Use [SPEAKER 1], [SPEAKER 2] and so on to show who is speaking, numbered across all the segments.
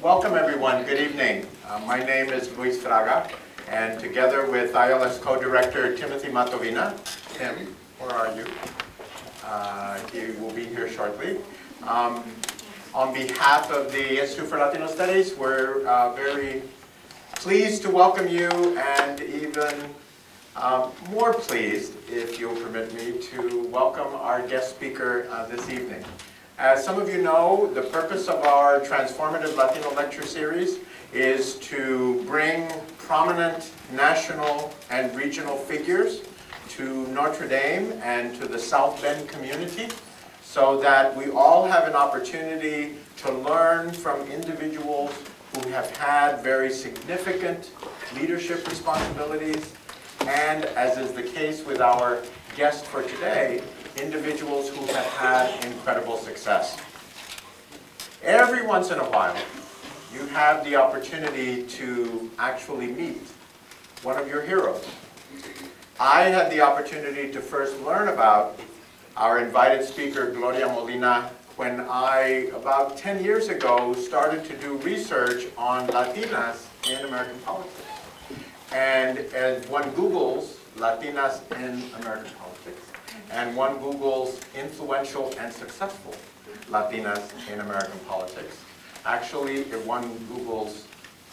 [SPEAKER 1] welcome everyone. Good evening. Uh, my name is Luis Fraga, and together with ILS co-director Timothy Matovina, Tim, where are you? Uh, he will be here shortly. Um, on behalf of the Institute for Latino Studies, we're uh, very pleased to welcome you and even um, more pleased, if you'll permit me, to welcome our guest speaker uh, this evening. As some of you know, the purpose of our Transformative Latino Lecture Series is to bring prominent national and regional figures to Notre Dame and to the South Bend community so that we all have an opportunity to learn from individuals who have had very significant leadership responsibilities. And, as is the case with our guest for today, individuals who have had incredible success. Every once in a while, you have the opportunity to actually meet one of your heroes. I had the opportunity to first learn about our invited speaker, Gloria Molina, when I, about 10 years ago, started to do research on Latinas in American politics. And as one Googles Latinas in American politics, and one Googles influential and successful Latinas in American politics. Actually, if one Googles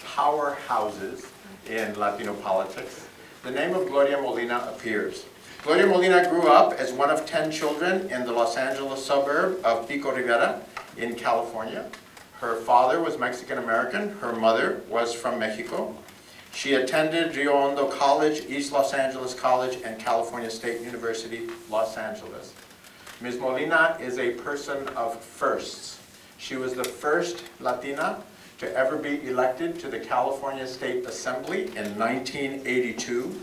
[SPEAKER 1] powerhouses in Latino politics, the name of Gloria Molina appears. Gloria Molina grew up as one of 10 children in the Los Angeles suburb of Pico Rivera in California. Her father was Mexican American, her mother was from Mexico. She attended Rio Hondo College, East Los Angeles College, and California State University, Los Angeles. Ms. Molina is a person of firsts. She was the first Latina to ever be elected to the California State Assembly in 1982.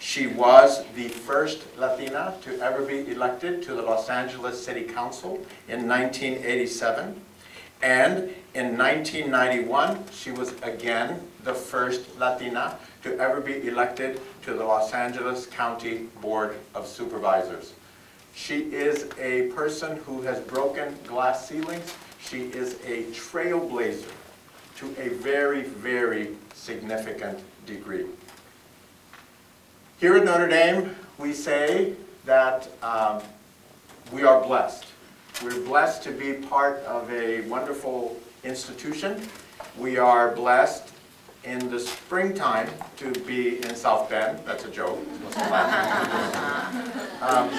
[SPEAKER 1] She was the first Latina to ever be elected to the Los Angeles City Council in 1987. And in 1991, she was again the first Latina to ever be elected to the Los Angeles County Board of Supervisors. She is a person who has broken glass ceilings. She is a trailblazer to a very, very significant degree. Here at Notre Dame, we say that um, we are blessed. We're blessed to be part of a wonderful institution. We are blessed in the springtime to be in South Bend. That's a joke. um,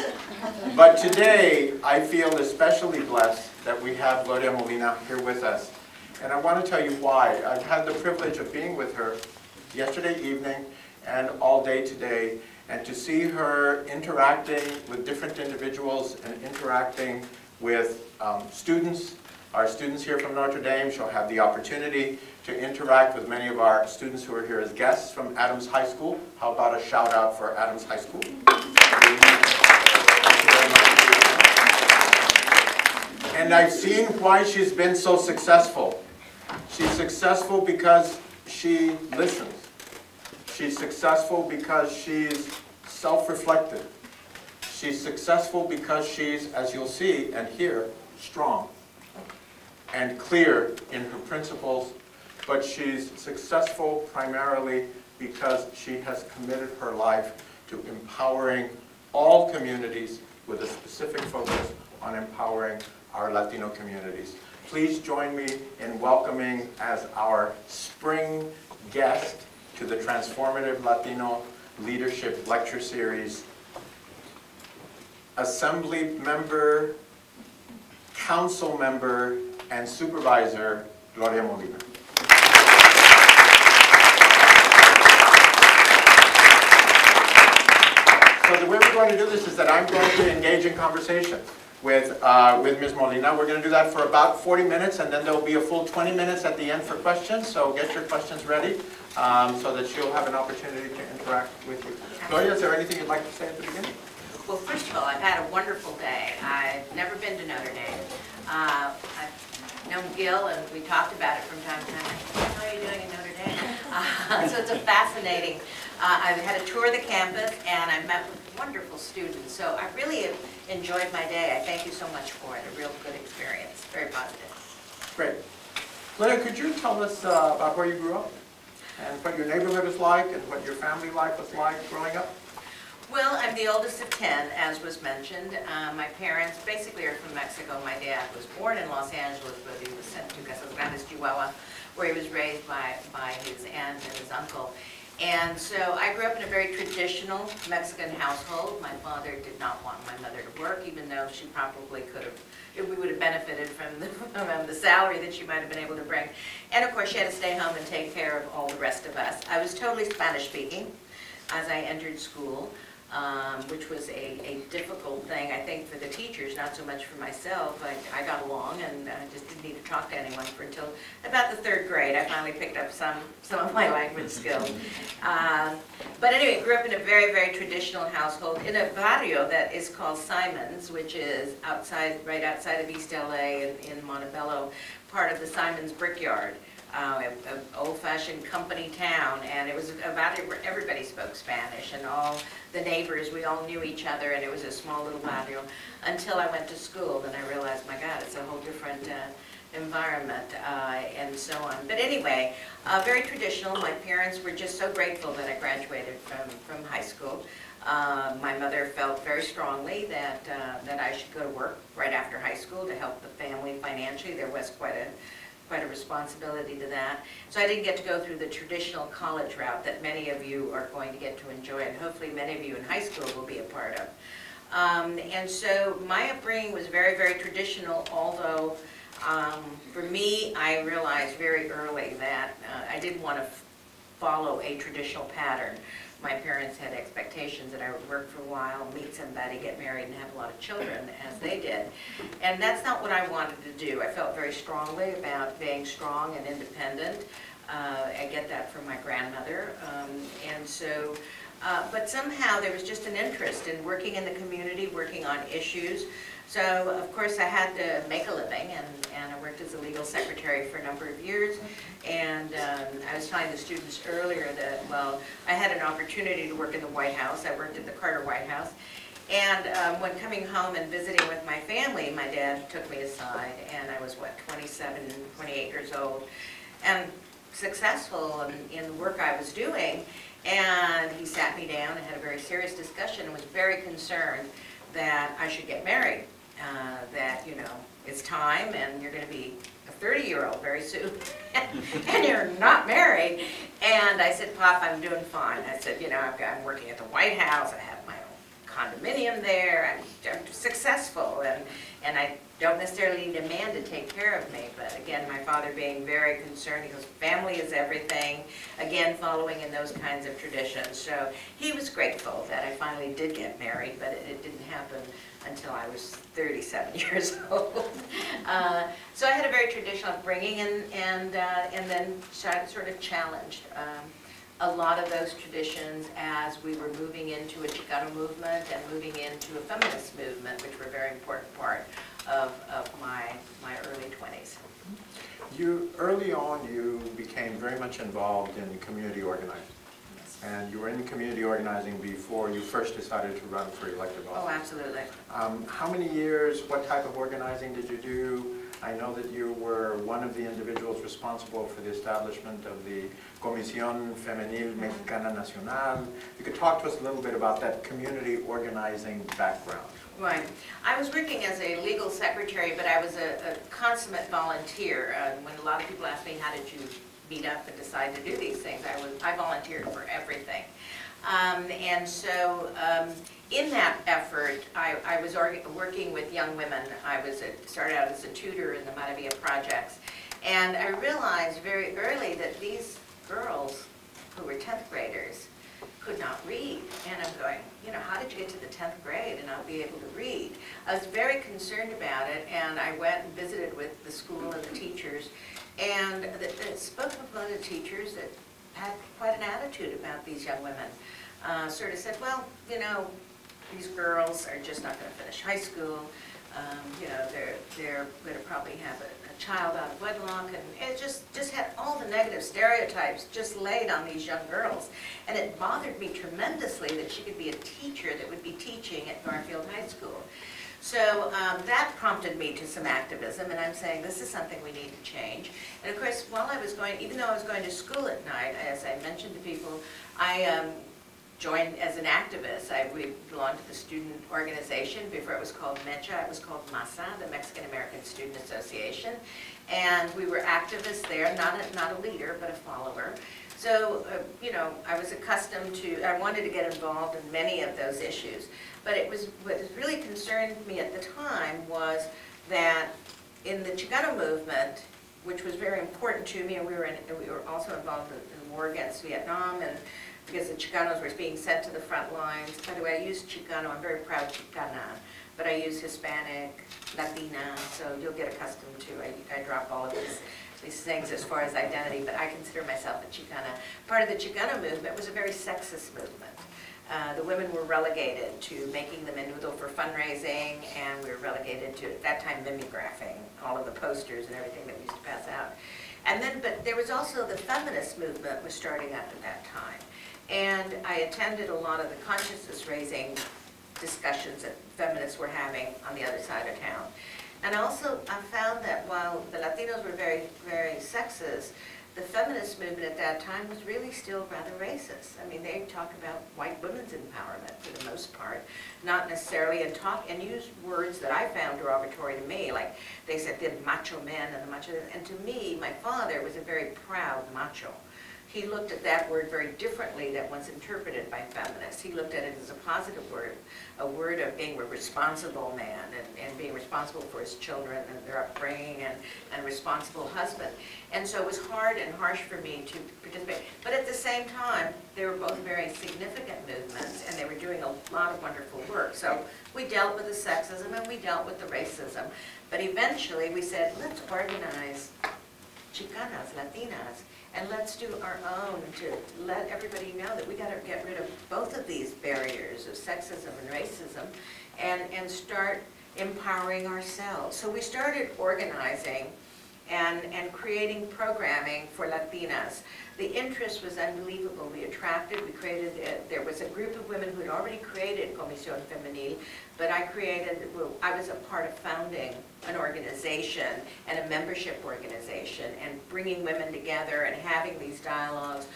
[SPEAKER 1] but today, I feel especially blessed that we have Gloria Molina here with us. And I want to tell you why. I've had the privilege of being with her yesterday evening and all day today, and to see her interacting with different individuals and interacting with um, students, our students here from Notre Dame. She'll have the opportunity to interact with many of our students who are here as guests from Adams High School. How about a shout out for Adams High School? And I've seen why she's been so successful. She's successful because she listens. She's successful because she's self-reflective. She's successful because she's, as you'll see and hear, strong and clear in her principles, but she's successful primarily because she has committed her life to empowering all communities with a specific focus on empowering our Latino communities. Please join me in welcoming as our spring guest to the Transformative Latino Leadership Lecture Series, Assembly Member, Council Member, and Supervisor Gloria Molina. So the way we're going to do this is that I'm going to engage in conversation with, uh, with Ms. Molina. We're going to do that for about 40 minutes, and then there'll be a full 20 minutes at the end for questions, so get your questions ready um, so that she'll have an opportunity to interact with you. Gloria, is there anything you'd like to say at the beginning?
[SPEAKER 2] Well, first of all, I've had a wonderful day. I've never been to Notre Dame. Uh, I've known Gil, and we talked about it from time to time. How are you doing in Notre Dame? Uh, so it's a fascinating. Uh, I've had a tour of the campus, and I've met with wonderful students. So I really have enjoyed my day. I thank you so much for it. A real good experience. Very positive.
[SPEAKER 1] Great. Linda, could you tell us uh, about where you grew up? And what your neighborhood is like, and what your family life was like growing up?
[SPEAKER 2] Well, I'm the oldest of 10, as was mentioned. Uh, My parents basically are from Mexico. My dad was born in Los Angeles, but he was sent to Casas Grandes, Chihuahua, where he was raised by, by his aunt and his uncle. And so I grew up in a very traditional Mexican household. My father did not want my mother to work, even though she probably could have, we would have benefited from the, from the salary that she might have been able to bring. And of course, she had to stay home and take care of all the rest of us. I was totally Spanish speaking as I entered school, um, which was a, a difficult thing, I think, for the teachers, not so much for myself. I, I got along and I just didn't need to talk to anyone for until about the third grade. I finally picked up some, some of my language skills. Um, But anyway, grew up in a very, very traditional household in a barrio that is called Simons, which is outside, right outside of East LA in, in Montebello, part of the Simons Brickyard uh, an old-fashioned company town, and it was about, everybody spoke Spanish, and all the neighbors, we all knew each other, and it was a small little barrio, until I went to school, then I realized, my God, it's a whole different uh, environment, uh, and so on. But anyway, uh, very traditional, my parents were just so grateful that I graduated from, from high school. Uh, My mother felt very strongly that, uh, that I should go to work right after high school to help the family financially. There was quite a quite a responsibility to that. So I didn't get to go through the traditional college route that many of you are going to get to enjoy, and hopefully many of you in high school will be a part of. Um, and so my upbringing was very, very traditional, although um, for me, I realized very early that uh, I didn't want to follow a traditional pattern my parents had expectations that I would work for a while, meet somebody, get married, and have a lot of children, as they did. And that's not what I wanted to do. I felt very strongly about being strong and independent. Uh, I get that from my grandmother. Um, and so, uh, but somehow there was just an interest in working in the community, working on issues. So, of course, I had to make a living, and, and I worked as a legal secretary for a number of years. And um, I was telling the students earlier that, well, I had an opportunity to work in the White House. I worked at the Carter White House. And um, when coming home and visiting with my family, my dad took me aside, and I was, what, 27, 28 years old, and successful in, in the work I was doing. And he sat me down and had a very serious discussion and was very concerned that I should get married uh, that, you know, it's time and you're going to be a 30-year-old very soon, and you're not married. And I said, Pop, I'm doing fine. I said, you know, I've got, I'm working at the White House, I have my own condominium there, I'm, I'm successful, and, and I don't necessarily need a man to take care of me, but again, my father being very concerned, he goes, family is everything, again, following in those kinds of traditions. So he was grateful that I finally did get married, but it, it didn't happen until I was 37 years old. Uh, so I had a very traditional upbringing and, and, uh, and then sort of challenged um, a lot of those traditions as we were moving into a Chicano movement and moving into a feminist movement, which were a very important part of, of my, my early 20s.
[SPEAKER 1] You, early on, you became very much involved in community organizing. And you were in community organizing before you first decided to run for elective office.
[SPEAKER 2] Oh, absolutely.
[SPEAKER 1] Um, How many years, what type of organizing did you do? I know that you were one of the individuals responsible for the establishment of the Comisión Femenil Mexicana Nacional. You could talk to us a little bit about that community organizing background.
[SPEAKER 2] Right. I was working as a legal secretary, but I was a a consummate volunteer. Uh, When a lot of people ask me, how did you meet up and decide to do these things. I was, I volunteered for everything. Um, and so, um, in that effort, I, I was working with young women. I was a, started out as a tutor in the Maravilla projects. And I realized very early that these girls who were 10th graders could not read. And I'm going, you know, how did you get to the 10th grade and not be able to read? I was very concerned about it, and I went and visited with the school and the teachers, and the, spoke with one of the teachers that had quite an attitude about these young women. Uh, sort of said, well, you know, these girls are just not going to finish high school. Um, you know, they're, they're going to probably have a, a, child out of wedlock, and it just, just had all the negative stereotypes just laid on these young girls. And it bothered me tremendously that she could be a teacher that would be teaching at Northfield High School. So um, that prompted me to some activism, and I'm saying this is something we need to change. And of course, while I was going, even though I was going to school at night, as I mentioned to people, I um, joined as an activist. I we belonged to the student organization. Before it was called MECHA, it was called MASA, the Mexican American Student Association. And we were activists there, not a, not a leader, but a follower. So, uh, you know, I was accustomed to, I wanted to get involved in many of those issues. But it was, what really concerned me at the time was that in the Chicano movement, which was very important to me, and we were, in, we were also involved in the war against Vietnam, and because the Chicanos were being sent to the front lines. By the way, I use Chicano, I'm very proud Chicana, but I use Hispanic, Latina, so you'll get accustomed to, I, I drop all of these, these things as far as identity, but I consider myself a Chicana. Part of the Chicana movement was a very sexist movement. Uh, the women were relegated to making the menudo for fundraising, and we were relegated to, at that time, mimeographing all of the posters and everything that we used to pass out. And then, but there was also the feminist movement was starting up at that time. And I attended a lot of the consciousness raising discussions that feminists were having on the other side of town. And also, I found that while the Latinos were very, very sexist, the feminist movement at that time was really still rather racist. I mean, they talk about white women's empowerment for the most part, not necessarily, and talk, and use words that I found derogatory to me, like they said the macho men and the macho, and to me, my father was a very proud macho he looked at that word very differently than was interpreted by feminists. He looked at it as a positive word, a word of being a responsible man and, and being responsible for his children and their upbringing and, and responsible husband. And so it was hard and harsh for me to participate. But at the same time, they were both very significant movements and they were doing a lot of wonderful work. So we dealt with the sexism and we dealt with the racism. But eventually we said, let's organize Chicanas, Latinas, and let's do our own to let everybody know that we got to get rid of both of these barriers of sexism and racism and, and start empowering ourselves. So we started organizing and, and creating programming for Latinas. The interest was unbelievable. We attracted, We created, uh, there was a group of women who had already created Comisión Femenil, but I created, I was a part of founding an organization and a membership organization and bringing women together and having these dialogues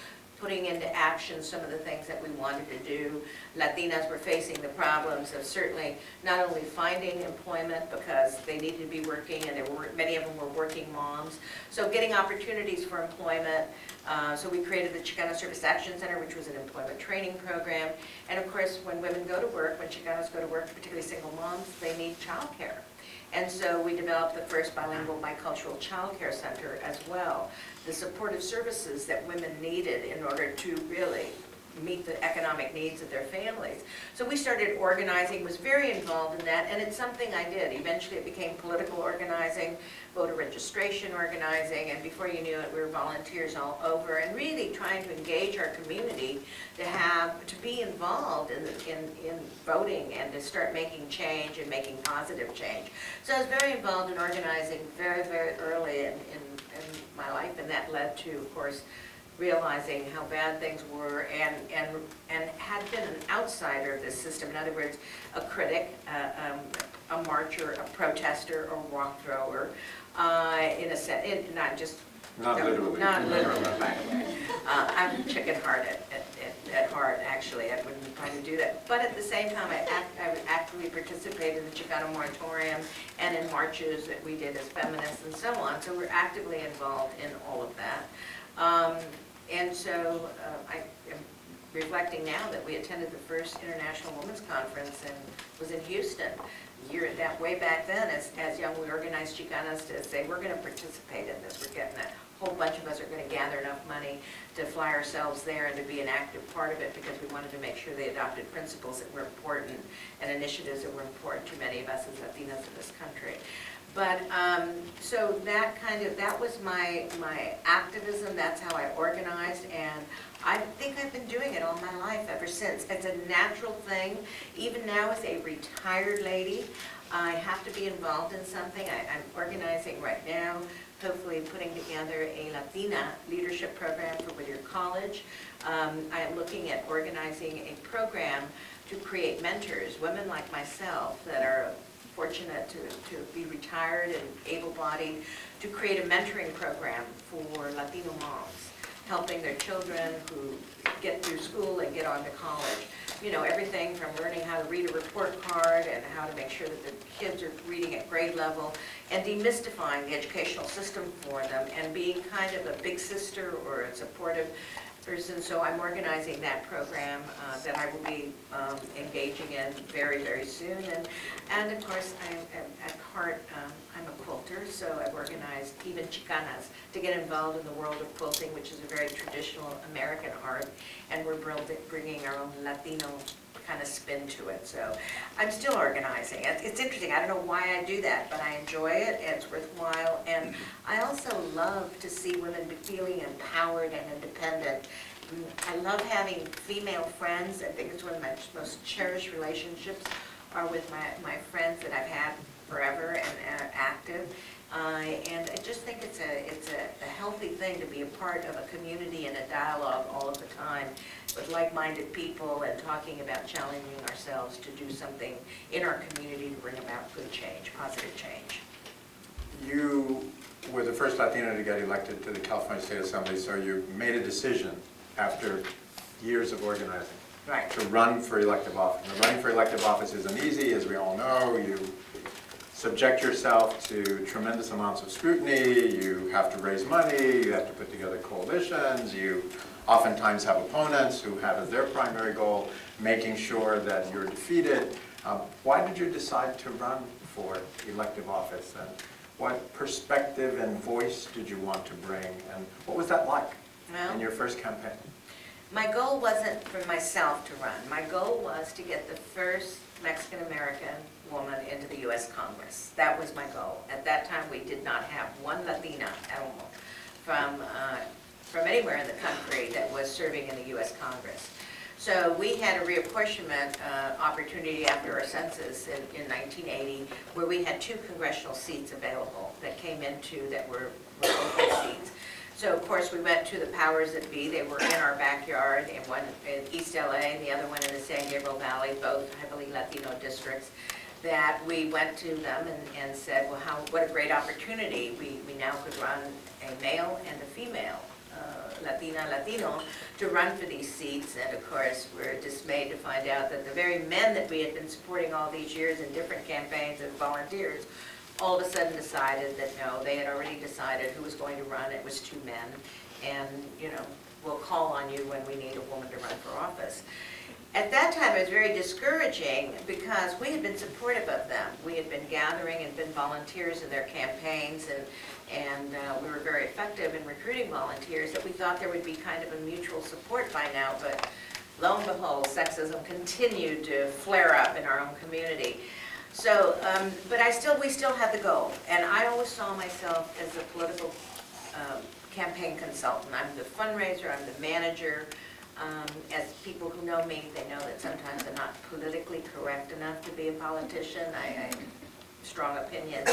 [SPEAKER 2] putting into action some of the things that we wanted to do. Latinas were facing the problems of certainly not only finding employment because they needed to be working and there were, many of them were working moms. So getting opportunities for employment. Uh, so we created the Chicano Service Action Center, which was an employment training program. And of course, when women go to work, when Chicanos go to work, particularly single moms, they need childcare. And so we developed the first bilingual bicultural child care center as well. The supportive services that women needed in order to really meet the economic needs of their families. So we started organizing, was very involved in that, and it's something I did. Eventually it became political organizing, voter registration organizing, and before you knew it, we were volunteers all over, and really trying to engage our community to have, to be involved in, in, in voting and to start making change and making positive change. So I was very involved in organizing very, very early in, in, in my life, and that led to, of course, realizing how bad things were and, and, and had been an outsider of this system. In other words, a critic, uh, um, a marcher, a protester, a rock thrower, uh, in a sense, in, not just.
[SPEAKER 1] Not
[SPEAKER 2] no,
[SPEAKER 1] literally.
[SPEAKER 2] Not literally, by the way. Uh, I'm chicken-hearted at, at, at heart, actually. I wouldn't try to do that. But at the same time, I, act, I actively participated in the Chicano moratorium and in marches that we did as feminists and so on. So we're actively involved in all of that. Um, and so uh, I am reflecting now that we attended the first International Women's Conference and was in Houston. Year, that way back then, as, as young, we organized Chicanas to say, we're gonna participate in this. We're getting. A whole bunch of us are gonna gather enough money to fly ourselves there and to be an active part of it because we wanted to make sure they adopted principles that were important and initiatives that were important to many of us as Latinas in this country. But, um, so that kind of, that was my, my activism, that's how I organized, and I think I've been doing it all my life ever since. It's a natural thing, even now as a retired lady, I have to be involved in something. I, I'm organizing right now, hopefully putting together a Latina leadership program for Whittier College. Um, I am looking at organizing a program to create mentors, women like myself that are fortunate to, to be retired and able-bodied, to create a mentoring program for Latino moms, helping their children who get through school and get on to college. You know, everything from learning how to read a report card and how to make sure that the kids are reading at grade level and demystifying the educational system for them and being kind of a big sister or a supportive person. So I'm organizing that program uh, that I will be um, engaging in very, very soon. And, and of course, I, am at heart, um, I'm a quilter, so I've organized even Chicanas to get involved in the world of quilting, which is a very traditional American art. And we're bringing our own Latino kind of spin to it. So I'm still organizing. It- It's interesting. I don't know why I do that, but I enjoy it. It's worthwhile. And I also love to see women feeling empowered and independent. Mm, I love having female friends. I think it's one of my most cherished relationships are with my, my friends that I've had forever and are active. Uh, And I just think it's a, it's a a healthy thing to be a part of a community and a dialogue all of the time with like-minded people and talking about challenging ourselves to do something in our community to bring about good change, positive change.
[SPEAKER 1] You were the first Latina to get elected to the California State Assembly, so you made a decision after years of organizing
[SPEAKER 2] Right.
[SPEAKER 1] to run for elective office. Now, running for elective office isn't easy, as we all know. You subject yourself to tremendous amounts of scrutiny, you have to raise money, you have to put together coalitions, you oftentimes have opponents who have as their primary goal making sure that you're defeated. Um, Why did you decide to run for elective office? And what perspective and voice did you want to bring? And what was that like
[SPEAKER 2] Well-
[SPEAKER 1] in your first campaign?
[SPEAKER 2] My goal wasn't for myself to run. My goal was to get the first Mexican-American woman into the U.S. Congress. That was my goal. At that time, we did not have one Latina at all from, uh, from anywhere in the country that was serving in the U.S. Congress. So we had a reapportionment uh, opportunity after our census in in 1980, where we had two congressional seats available that came into, that were were open seats. So of course, we went to the powers that be, they were in our backyard, and one in East LA, and the other one in the San Gabriel Valley, both heavily Latino districts, that we went to them and, and said, well, how, what a great opportunity, we, we now could run a male and a female, uh, Latina, Latino, to run for these seats, and of course, we're dismayed to find out that the very men that we had been supporting all these years in different campaigns and volunteers, all of a sudden decided that no, they had already decided who was going to run, it was two men, and, you know, we'll call on you when we need a woman to run for office. At that time, it was very discouraging because we had been supportive of them. We had been gathering and been volunteers in their campaigns, and, and uh, we were very effective in recruiting volunteers, that we thought there would be kind of a mutual support by now, but lo and behold, sexism continued to flare up in our own community. So, um, but I still, we still had the goal, and I always saw myself as a political um, campaign consultant. I'm the fundraiser, I'm the manager. Um, As people who know me, they know that sometimes I'm not politically correct enough to be a politician. I, I have strong opinions.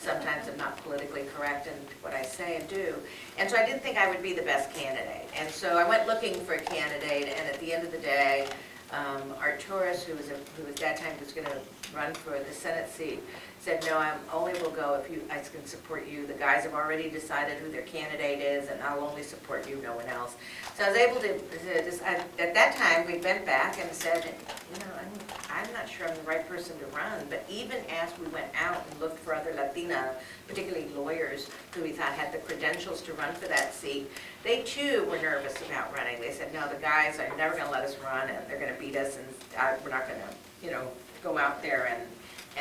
[SPEAKER 2] Sometimes I'm not politically correct in what I say and do. And so I didn't think I would be the best candidate. And so I went looking for a candidate, and at the end of the day, um, Art Torres, who was, a- who at that time was going to run for the Senate seat, said, no, I only will go if you, I can support you. The guys have already decided who their candidate is, and I'll only support you, no one else. So I was able to, to at that time, we went back and said, you know, I'm, I'm not sure I'm the right person to run, but even as we went out and looked for other Latina, particularly lawyers, who we thought had the credentials to run for that seat, they too were nervous about running. They said, no, the guys are never gonna let us run, and they're gonna beat us, and uh, we're not gonna, you know, go out there and,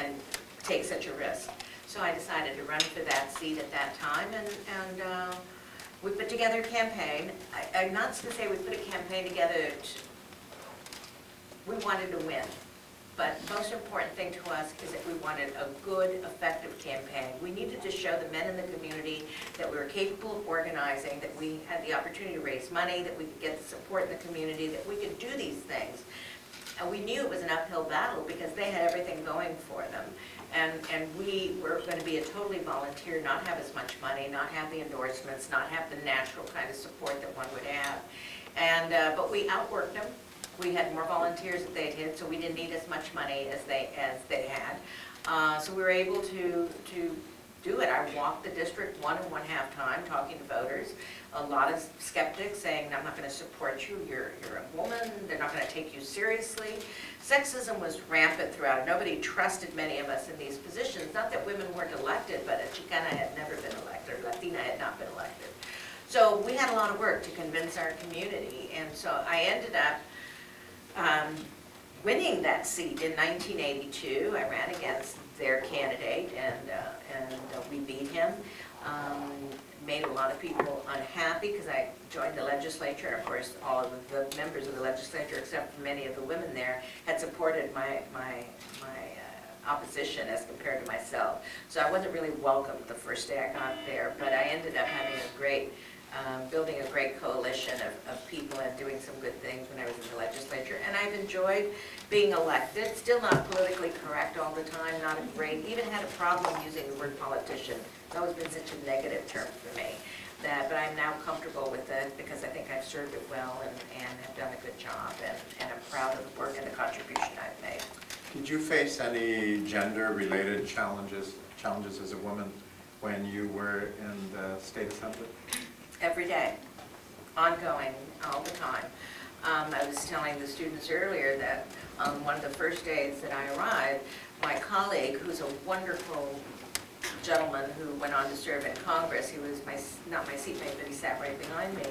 [SPEAKER 2] and take such a risk. So I decided to run for that seat at that time, and, and uh, we put together a campaign. I- I'm not to say we put a campaign together, to- we wanted to win. But most important thing to us is that we wanted a good, effective campaign. We needed to show the men in the community that we were capable of organizing, that we had the opportunity to raise money, that we could get the support in the community, that we could do these things. And we knew it was an uphill battle because they had everything going for them. And, and we were going to be a totally volunteer, not have as much money, not have the endorsements, not have the natural kind of support that one would have. And, uh, but we outworked them. We had more volunteers that they'd hit, so we didn't need as much money as they, as they had. Uh, So we were able to, to do it. I walked the district one and one half time, talking to voters. A lot of skeptics saying, I'm not gonna support you, you're, you're a woman, they're not gonna take you seriously. Sexism was rampant throughout. Nobody trusted many of us in these positions. Not that women weren't elected, but a Chicana had never been elected, or Latina had not been elected. So we had a lot of work to convince our community, and so I ended up um, winning that seat in 1982. I ran against their candidate, and, uh, and uh, we beat him. Um, Made a lot of people unhappy, because I joined the legislature. Of course, all of the members of the legislature, except many of the women there, had supported my, my, my uh, opposition as compared to myself. So I wasn't really welcomed the first day I got there, but I ended up having a great um, building a great coalition of, of people and doing some good things when I was in the legislature. And I've enjoyed being elected, still not politically correct all the time, not a great, even had a problem using the word politician. It's always been such a negative term for me. That, but I'm now comfortable with it because I think I've served it well and, and have done a good job. And, and I'm proud of the work and the contribution I've made.
[SPEAKER 1] Did you face any gender-related challenges, challenges as a woman when you were in the state assembly?
[SPEAKER 2] Every day, ongoing, all the time. Um, I was telling the students earlier that on one of the first days that I arrived, my colleague, who's a wonderful gentleman who went on to serve in Congress, he was my, not my seatmate, but he sat right behind me,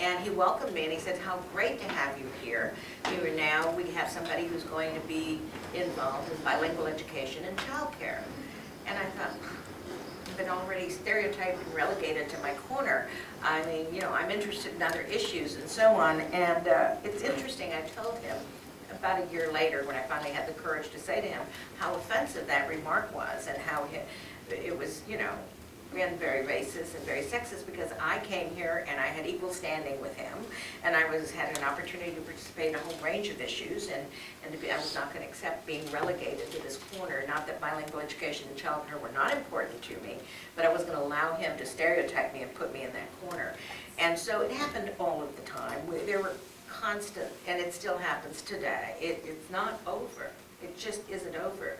[SPEAKER 2] and he welcomed me and he said, how great to have you here. You now, we have somebody who's going to be involved in bilingual education and childcare. And I thought, I've been already stereotyped and relegated to my corner. I mean, you know, I'm interested in other issues and so on. And uh, it's interesting, I told him about a year later, when I finally had the courage to say to him how offensive that remark was and how it, it was, you know, been very racist and very sexist because I came here and I had equal standing with him and I was had an opportunity to participate in a whole range of issues and, and be, I was not going to accept being relegated to this corner. Not that bilingual education and childcare were not important to me, but I was going to allow him to stereotype me and put me in that corner. And so it happened all of the time. There were constant, and it still happens today. It, it's not over. It just isn't over.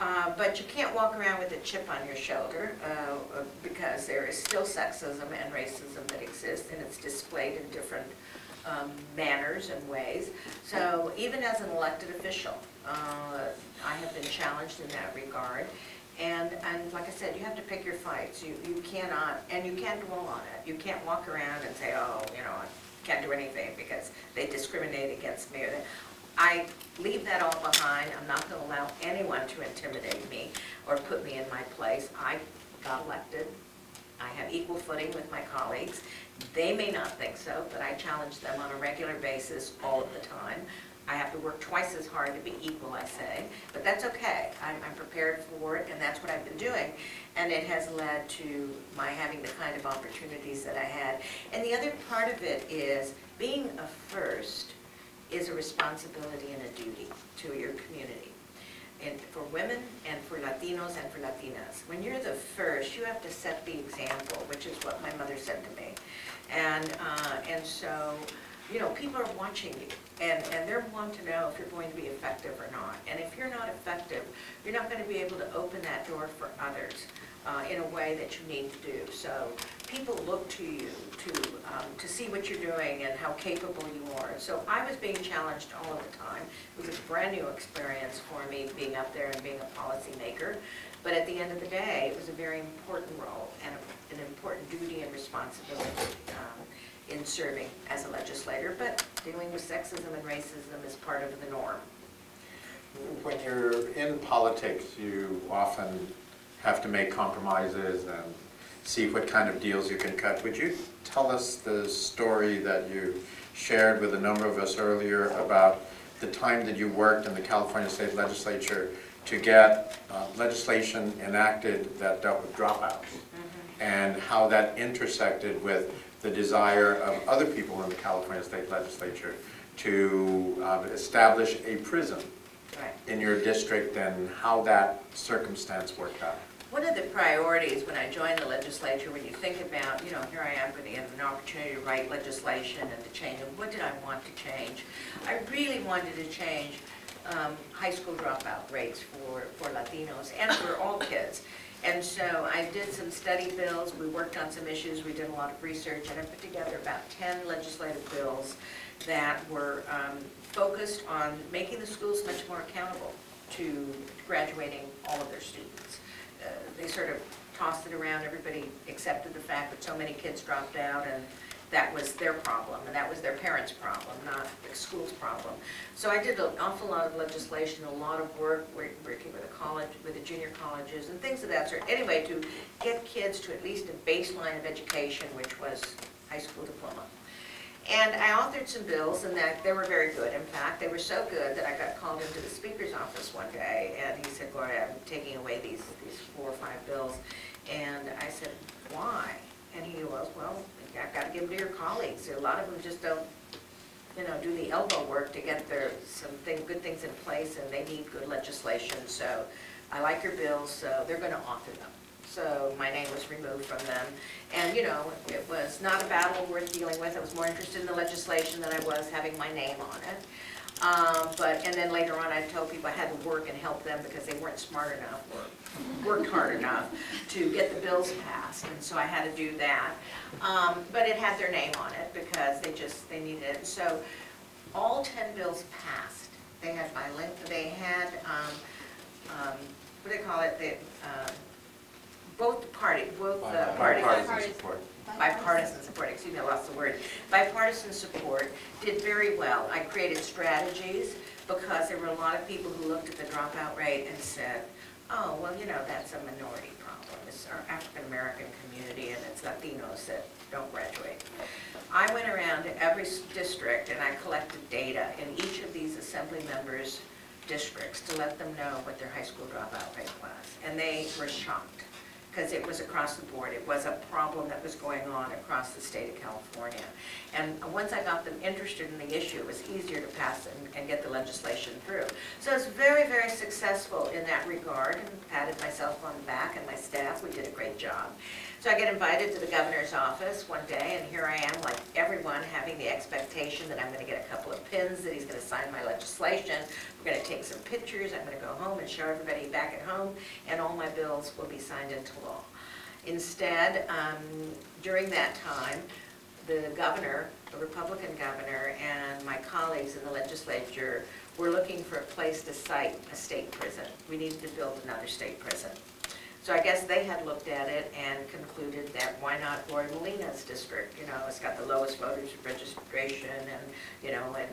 [SPEAKER 2] Uh, But you can't walk around with a chip on your shoulder uh, because there is still sexism and racism that exists, and it's displayed in different um, manners and ways. So even as an elected official, uh, I have been challenged in that regard. And, and like I said, you have to pick your fights. You, you cannot, and you can't dwell on it. You can't walk around and say, oh, you know, I can't do anything because they discriminate against me or that. I leave that all behind. I'm not going to allow anyone to intimidate me or put me in my place. I got elected. I have equal footing with my colleagues. They may not think so, but I challenge them on a regular basis all of the time. I have to work twice as hard to be equal, I say, but that's okay. I'm, I'm prepared for it, and that's what I've been doing. And it has led to my having the kind of opportunities that I had. And the other part of it is, being a first is a responsibility and a duty to your community. And for women and for Latinos and for Latinas. When you're the first, you have to set the example, which is what my mother said to me. And, uh, and so, you know, people are watching you, and, and they're wanting to know if you're going to be effective or not. And if you're not effective, you're not going to be able to open that door for others uh, in a way that you need to do. So people look to you to, um, to see what you're doing and how capable you are. So I was being challenged all of the time. It was a brand new experience for me, being up there and being a policymaker. But at the end of the day, it was a very important role and a- an important duty and responsibility um, in serving as a legislator. But dealing with sexism and racism is part of the norm.
[SPEAKER 1] When you're in politics, you often have to make compromises and see what kind of deals you can cut. Would you tell us the story that you shared with a number of us earlier about the time that you worked in the California State Legislature to get uh, legislation enacted that dealt with dropouts? And how that intersected with the desire of other people in the California State Legislature to uh, establish a prison
[SPEAKER 2] Right.
[SPEAKER 1] in your district and how that circumstance worked out?
[SPEAKER 2] One of the priorities when I joined the legislature, when you think about, you know, here I am going to have an opportunity to write legislation and to change, what did I want to change? I really wanted to change um, high school dropout rates for, for Latinos and for all kids. And so I did some study bills, we worked on some issues, we did a lot of research, and I put together about 10 legislative bills that were um, focused on making the schools much more accountable to graduating all of their students. Uh, They sort of tossed it around, everybody accepted the fact that so many kids dropped out, and that was their problem, and that was their parents' problem, not the school's problem. So I did an awful lot of legislation, a lot of work, working with the college, with the junior colleges, and things of that sort. Anyway, to get kids to at least a baseline of education, which was high school diploma. And I authored some bills, and that, they were very good. In fact, they were so good that I got called into the speaker's office one day, and he said, Gloria, I'm taking away these, these four or five bills. And I said, why? And he goes, well, I've got to give them to your colleagues. A lot of them just don't, you know, do the elbow work to get their, some thing, good things in place, and they need good legislation. So I like your bills, so they're going to author them. So my name was removed from them. And, you know, it was not a battle worth dealing with. I was more interested in the legislation than I was having my name on it. Um, But, and then later on, I told people I had to work and help them because they weren't smart enough or worked hard enough to get the bills passed. And so I had to do that. Um, But it had their name on it because they just, they needed it. So all 10 bills passed. They had biling, they had, um, um, what do they call it? Um, both party, both uh, parties
[SPEAKER 1] Bipartisan support.
[SPEAKER 2] bipartisan support, excuse me, I lost the word, bipartisan support did very well. I created strategies because there were a lot of people who looked at the dropout rate and said, oh, well, you know, that's a minority problem. It's our African-American community and it's Latinos that don't graduate. I went around to every district and I collected data in each of these assembly members' districts to let them know what their high school dropout rate was. And they were shocked because it was across the board. It was a problem that was going on across the state of California. And once I got them interested in the issue, it was easier to pass and, and get the legislation through. So I was very, very successful in that regard, and patted myself on the back and my staff, we did a great job. So I get invited to the governor's office one day, and here I am, like everyone, having the expectation that I'm gonna get a couple of pins, that he's gonna sign my legislation, we're gonna take some pictures, I'm gonna go home and show everybody back at home, and all my bills will be signed into law. Instead, um, during that time, the governor, the Republican governor, and my colleagues in the legislature were looking for a place to site a state prison. We needed to build another state prison. So I guess they had looked at it and concluded that why not Gloria Molina's district? You know, it's got the lowest voters registration and, you know, and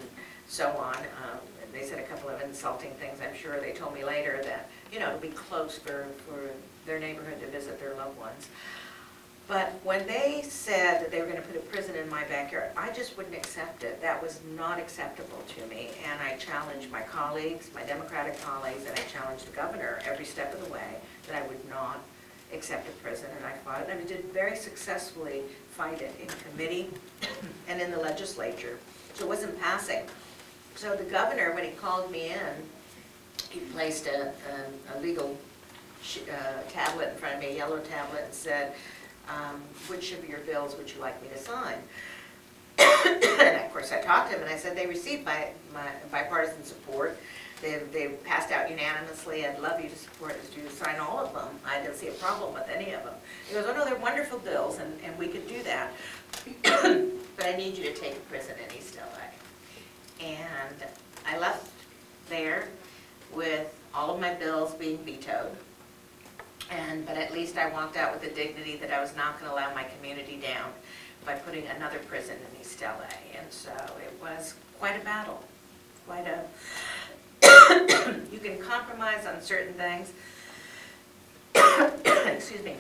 [SPEAKER 2] so on. Um, and They said a couple of insulting things, I'm sure. They told me later that, you know, it'd be close for, for their neighborhood to visit their loved ones. But when they said that they were gonna put a prison in my backyard, I just wouldn't accept it. That was not acceptable to me. And I challenged my colleagues, my Democratic colleagues, and I challenged the governor every step of the way that I would not accept a prison. And I fought it, and I did very successfully fight it in committee and in the legislature. So it wasn't passing. So the governor, when he called me in, he placed a, a- a legal uh, tablet in front of me, a yellow tablet, and said, um, which of your bills would you like me to sign? And of course, I talked to him, and I said, they received my, my bipartisan support. They, they passed out unanimously, I'd love you to support us, to sign all of them. I don't see a problem with any of them. He goes, oh no, they're wonderful bills, and, and we could do that. But I need you to take a prison in East LA. And I left there with all of my bills being vetoed. And, but at least I walked out with the dignity that I was not gonna allow my community down by putting another prison in East LA. And so it was quite a battle, quite a, you can compromise on certain things. Excuse me.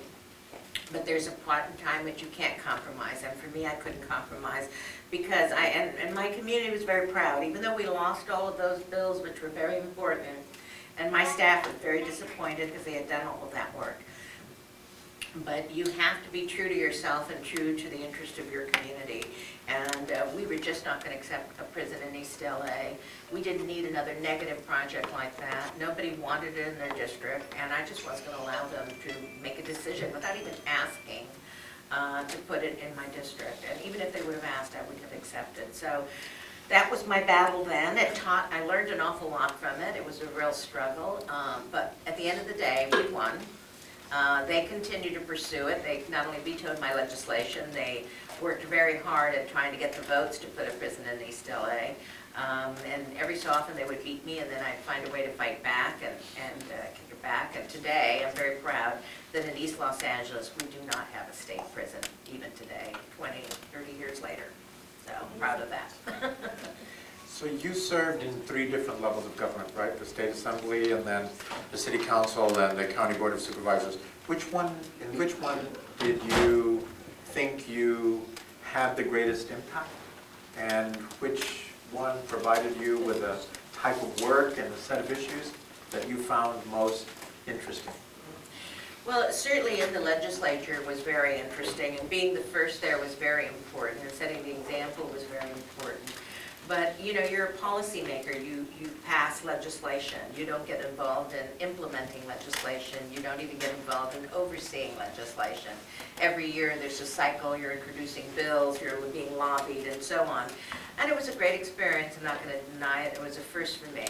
[SPEAKER 2] But there's a point in time that you can't compromise, and for me, I couldn't compromise, because I, and, and my community was very proud, even though we lost all of those bills, which were very important, and my staff was very disappointed because they had done all of that work. But you have to be true to yourself and true to the interest of your community. And uh, we were just not going to accept a prison in East LA. We didn't need another negative project like that. Nobody wanted it in their district, and I just wasn't going to allow them to make a decision without even asking uh, to put it in my district. And even if they would have asked, I wouldn't have accepted. So that was my battle then. It taught, I learned an awful lot from it. It was a real struggle. Um, But at the end of the day, we won. Uh, They continued to pursue it. They not only vetoed my legislation, they worked very hard at trying to get the votes to put a prison in East LA. Um, And every so often, they would beat me, and then I'd find a way to fight back and and uh, kick it back. And today, I'm very proud that in East Los Angeles, we do not have a state prison even today, 20, 30 years later. So I'm proud of that.
[SPEAKER 1] So you served in three different levels of government, right? The state assembly, and then the city council, and the county board of supervisors. Which one, in which one did you think you had the greatest impact? And which one provided you with a type of work and a set of issues that you found most interesting?
[SPEAKER 2] Well, certainly in the legislature was very interesting, and being the first there was very important, and setting the example was very important. But, you know, you're a policymaker, you, you pass legislation, you don't get involved in implementing legislation, you don't even get involved in overseeing legislation. Every year, there's a cycle, you're introducing bills, you're being lobbied, and so on. And it was a great experience, I'm not gonna deny it, it was a first for me.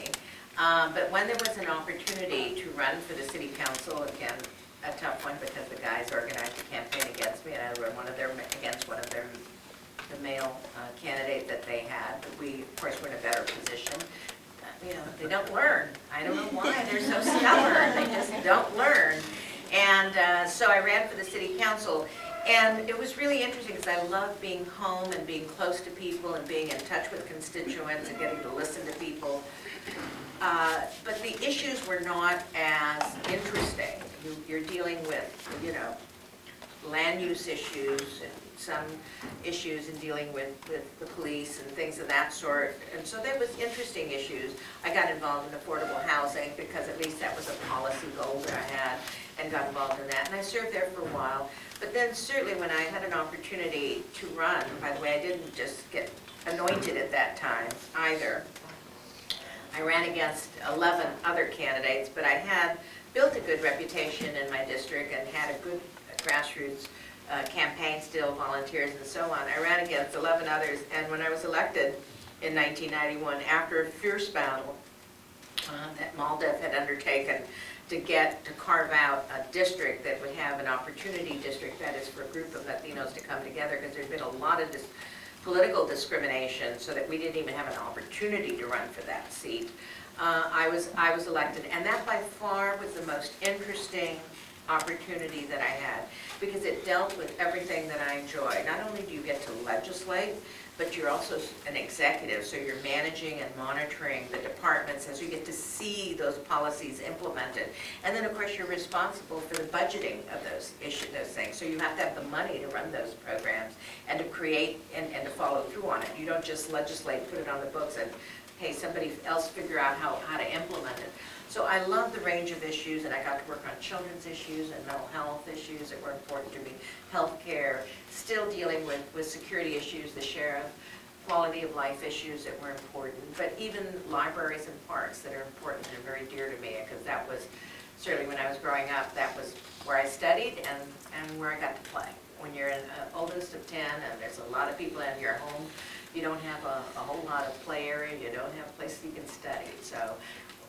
[SPEAKER 2] Um, But when there was an opportunity to run for the city council, again, a tough one because the guys organized a campaign against me and I ran one of their, against one of their, the male uh, candidate that they had. We, of course, were in a better position. Uh, You know, they don't learn. I don't know why, they're so stubborn, they just don't learn. And uh, so I ran for the city council. And it was really interesting because I love being home and being close to people and being in touch with constituents and getting to listen to people. Uh, But the issues were not as interesting. You- You're dealing with, you know, land use issues and some issues in dealing with, with the police and things of that sort. And so there was interesting issues. I got involved in affordable housing because at least that was a policy goal that I had and got involved in that. And I served there for a while. But then certainly when I had an opportunity to run, by the way, I didn't just get anointed at that time either. I ran against 11 other candidates, but I had built a good reputation in my district and had a good grassroots uh, campaign still, volunteers and so on. I ran against 11 others, and when I was elected in 1991, after a fierce battle uh, that MALDEF had undertaken to get, to carve out a district that would have an opportunity district, that is for a group of Latinos to come together, because there'd been a lot of dis- political discrimination, so that we didn't even have an opportunity to run for that seat. Uh, I was, I was elected, and that by far was the most interesting opportunity that I had, because it dealt with everything that I enjoy. Not only do you get to legislate, but you're also an executive, so you're managing and monitoring the departments as you get to see those policies implemented. And then, of course, you're responsible for the budgeting of those issues, those things. So you have to have the money to run those programs and to create and, and to follow through on it. You don't just legislate, put it on the books and, hey, somebody else figure out how, how to implement it. So I love the range of issues, and I got to work on children's issues and mental health issues that were important to me, healthcare, still dealing with, with security issues, the sheriff, quality of life issues that were important, but even libraries and parks that are important and very dear to me, because that was, certainly when I was growing up, that was where I studied and, and where I got to play. When you're an uh, oldest of 10, and there's a lot of people in your home, you don't have a, a whole lot of play area, you don't have places you can study. So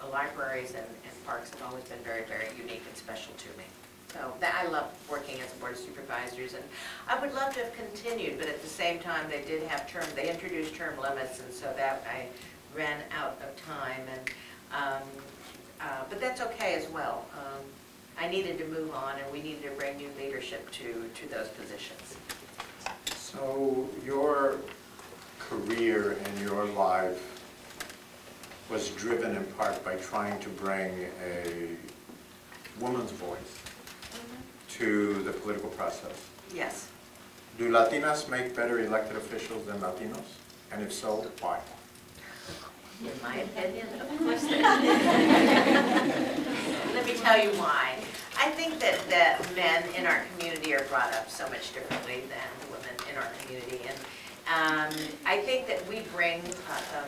[SPEAKER 2] uh, libraries and, and parks have always been very, very unique and special to me. So that, I love working as a board of supervisors, and I would love to have continued, but at the same time, they did have term, they introduced term limits, and so that I ran out of time, and, um, uh, but that's okay as well. Um, I needed to move on, and we needed to bring new leadership to, to those positions.
[SPEAKER 1] So your career and your life was driven in part by trying to bring a woman's voice mm-hmm. to the political process.
[SPEAKER 2] Yes.
[SPEAKER 1] Do Latinas make better elected officials than Latinos? And if so, why?
[SPEAKER 2] In my opinion, of course they. Let me tell you why. I think that, that men in our community are brought up so much differently than women in our community. And um, I think that we bring a, a,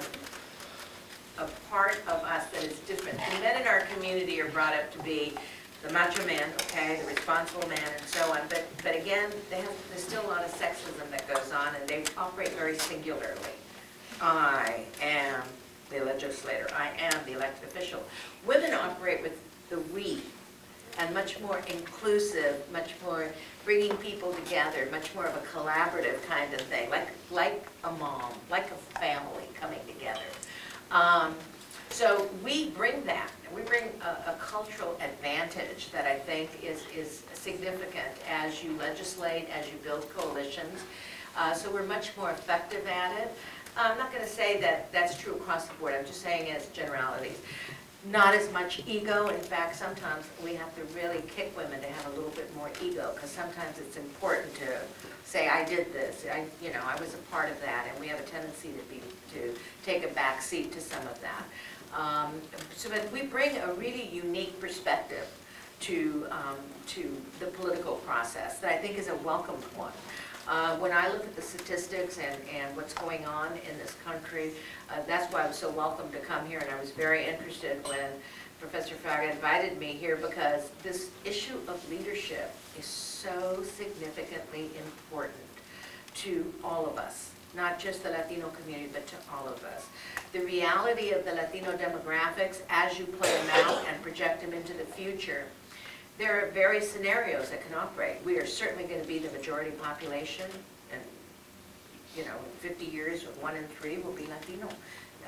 [SPEAKER 2] a part of us that is different. The men in our community are brought up to be the macho man, okay, the responsible man and so on. But, but again, have, there's still a lot of sexism that goes on and they operate very singularly. I am the legislator, I am the elected official. Women operate with the we, and much more inclusive, much more bringing people together, much more of a collaborative kind of thing, like, like a mom, like a family coming together. Um, So we bring that, we bring a, a cultural advantage that I think is, is significant as you legislate, as you build coalitions. Uh, So we're much more effective at it. I'm not going to say that that's true across the board, I'm just saying as generalities. Not as much ego, in fact, sometimes we have to really kick women to have a little bit more ego, because sometimes it's important to say, I did this, I, you know, I was a part of that, and we have a tendency to be, to take a back seat to some of that. Um, So that we bring a really unique perspective to, um, to the political process that I think is a welcomed one. Uh, When I look at the statistics and, and what's going on in this country, uh, that's why I was so welcome to come here, and I was very interested when Professor Fraga invited me here, because this issue of leadership is so significantly important to all of us, not just the Latino community, but to all of us. The reality of the Latino demographics, as you play them out and project them into the future, there are various scenarios that can operate. We are certainly going to be the majority population, and, you know, in 50 years, one in three will be Latino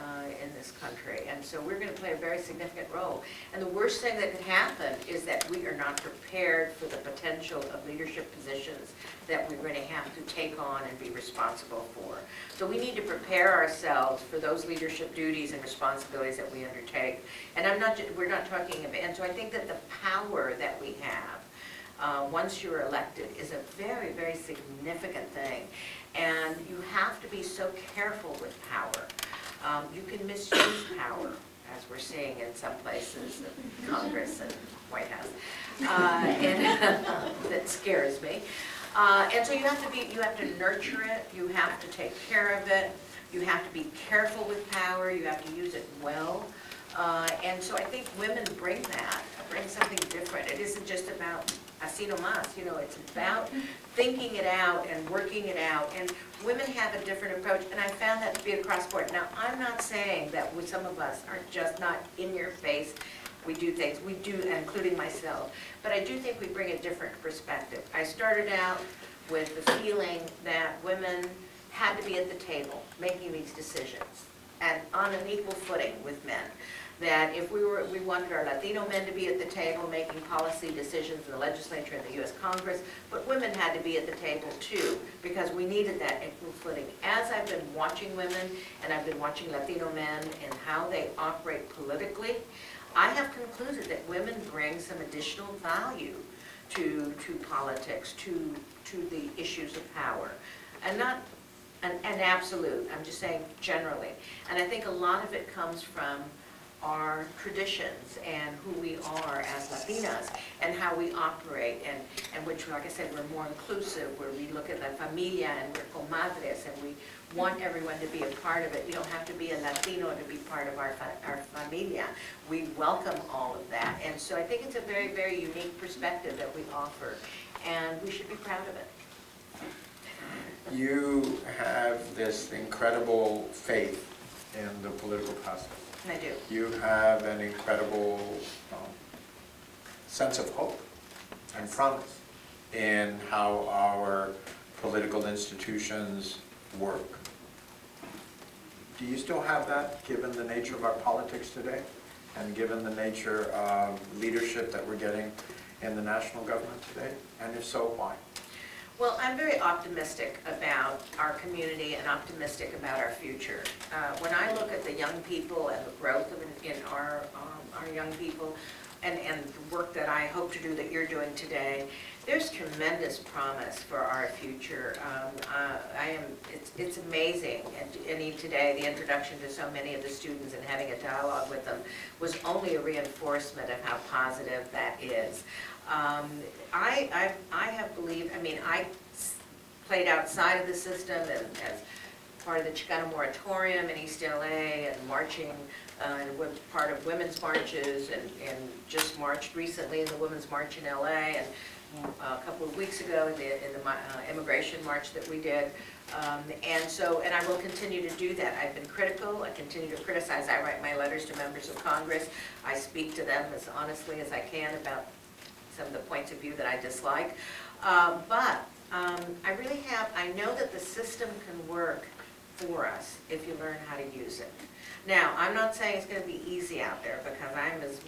[SPEAKER 2] uh, in this country. And so we're going to play a very significant role. And the worst thing that could happen is that we are not prepared for the potential of leadership positions that we're going to have to take on and be responsible for. So we need to prepare ourselves for those leadership duties and responsibilities that we undertake. And I'm not, we're not talking about, and so I think that the power that we have, uh, once you're elected, is a very, very significant thing. And you have to be so careful with power. Um, You can misuse power, as we're seeing in some places, Congress and White House. Uh, and That scares me. Uh, And so you have to be, you have to nurture it, you have to take care of it, you have to be careful with power, you have to use it well. Uh, And so I think women bring that, bring something different. It isn't just about así nomás, you know, it's about thinking it out and working it out. And women have a different approach, and I found that to be across the board. Now, I'm not saying that we- some of us are just not in your face, we do things, we do, including myself. But I do think we bring a different perspective. I started out with the feeling that women had to be at the table making these decisions and on an equal footing with men. That if we were, we wanted our Latino men to be at the table making policy decisions in the legislature and the US Congress, but women had to be at the table too, because we needed that equal footing. As I've been watching women, and I've been watching Latino men and how they operate politically, I have concluded that women bring some additional value to, to politics, to, to the issues of power. And not an, an absolute, I'm just saying generally. And I think a lot of it comes from our traditions and who we are as Latinas and how we operate and, and which, like I said, we're more inclusive, where we look at la familia and we're comadres and we want everyone to be a part of it. You don't have to be a Latino to be part of our, our familia. We welcome all of that. And so I think it's a very, very unique perspective that we offer and we should be proud of it.
[SPEAKER 1] You have this incredible faith in the political process.
[SPEAKER 2] And I do.
[SPEAKER 1] You have an incredible um, sense of hope and promise in how our political institutions work. Do you still have that, given the nature of our politics today? And given the nature of leadership that we're getting in the national government today? And if so, why?
[SPEAKER 2] Well, I'm very optimistic about our community and optimistic about our future. Uh, When I look at the young people and the growth in in our, um, our young people and, and the work that I hope to do that you're doing today, there's tremendous promise for our future. Um, uh, I am, it's, it's amazing, and, and even today, the introduction to so many of the students and having a dialogue with them was only a reinforcement of how positive that is. Um, I, I, I have believed, I mean, I played outside of the system and as part of the Chicano moratorium in East LA and marching, uh, and part of women's marches and, and just marched recently in the Women's March in LA and uh, a couple of weeks ago in the, in the uh, immigration march that we did. Um, And so, and I will continue to do that. I've been critical, I continue to criticize. I write my letters to members of Congress. I speak to them as honestly as I can about some of the points of view that I dislike. Um, But um, I really have, I know that the system can work for us if you learn how to use it. Now, I'm not saying it's gonna be easy out there, because I'm as,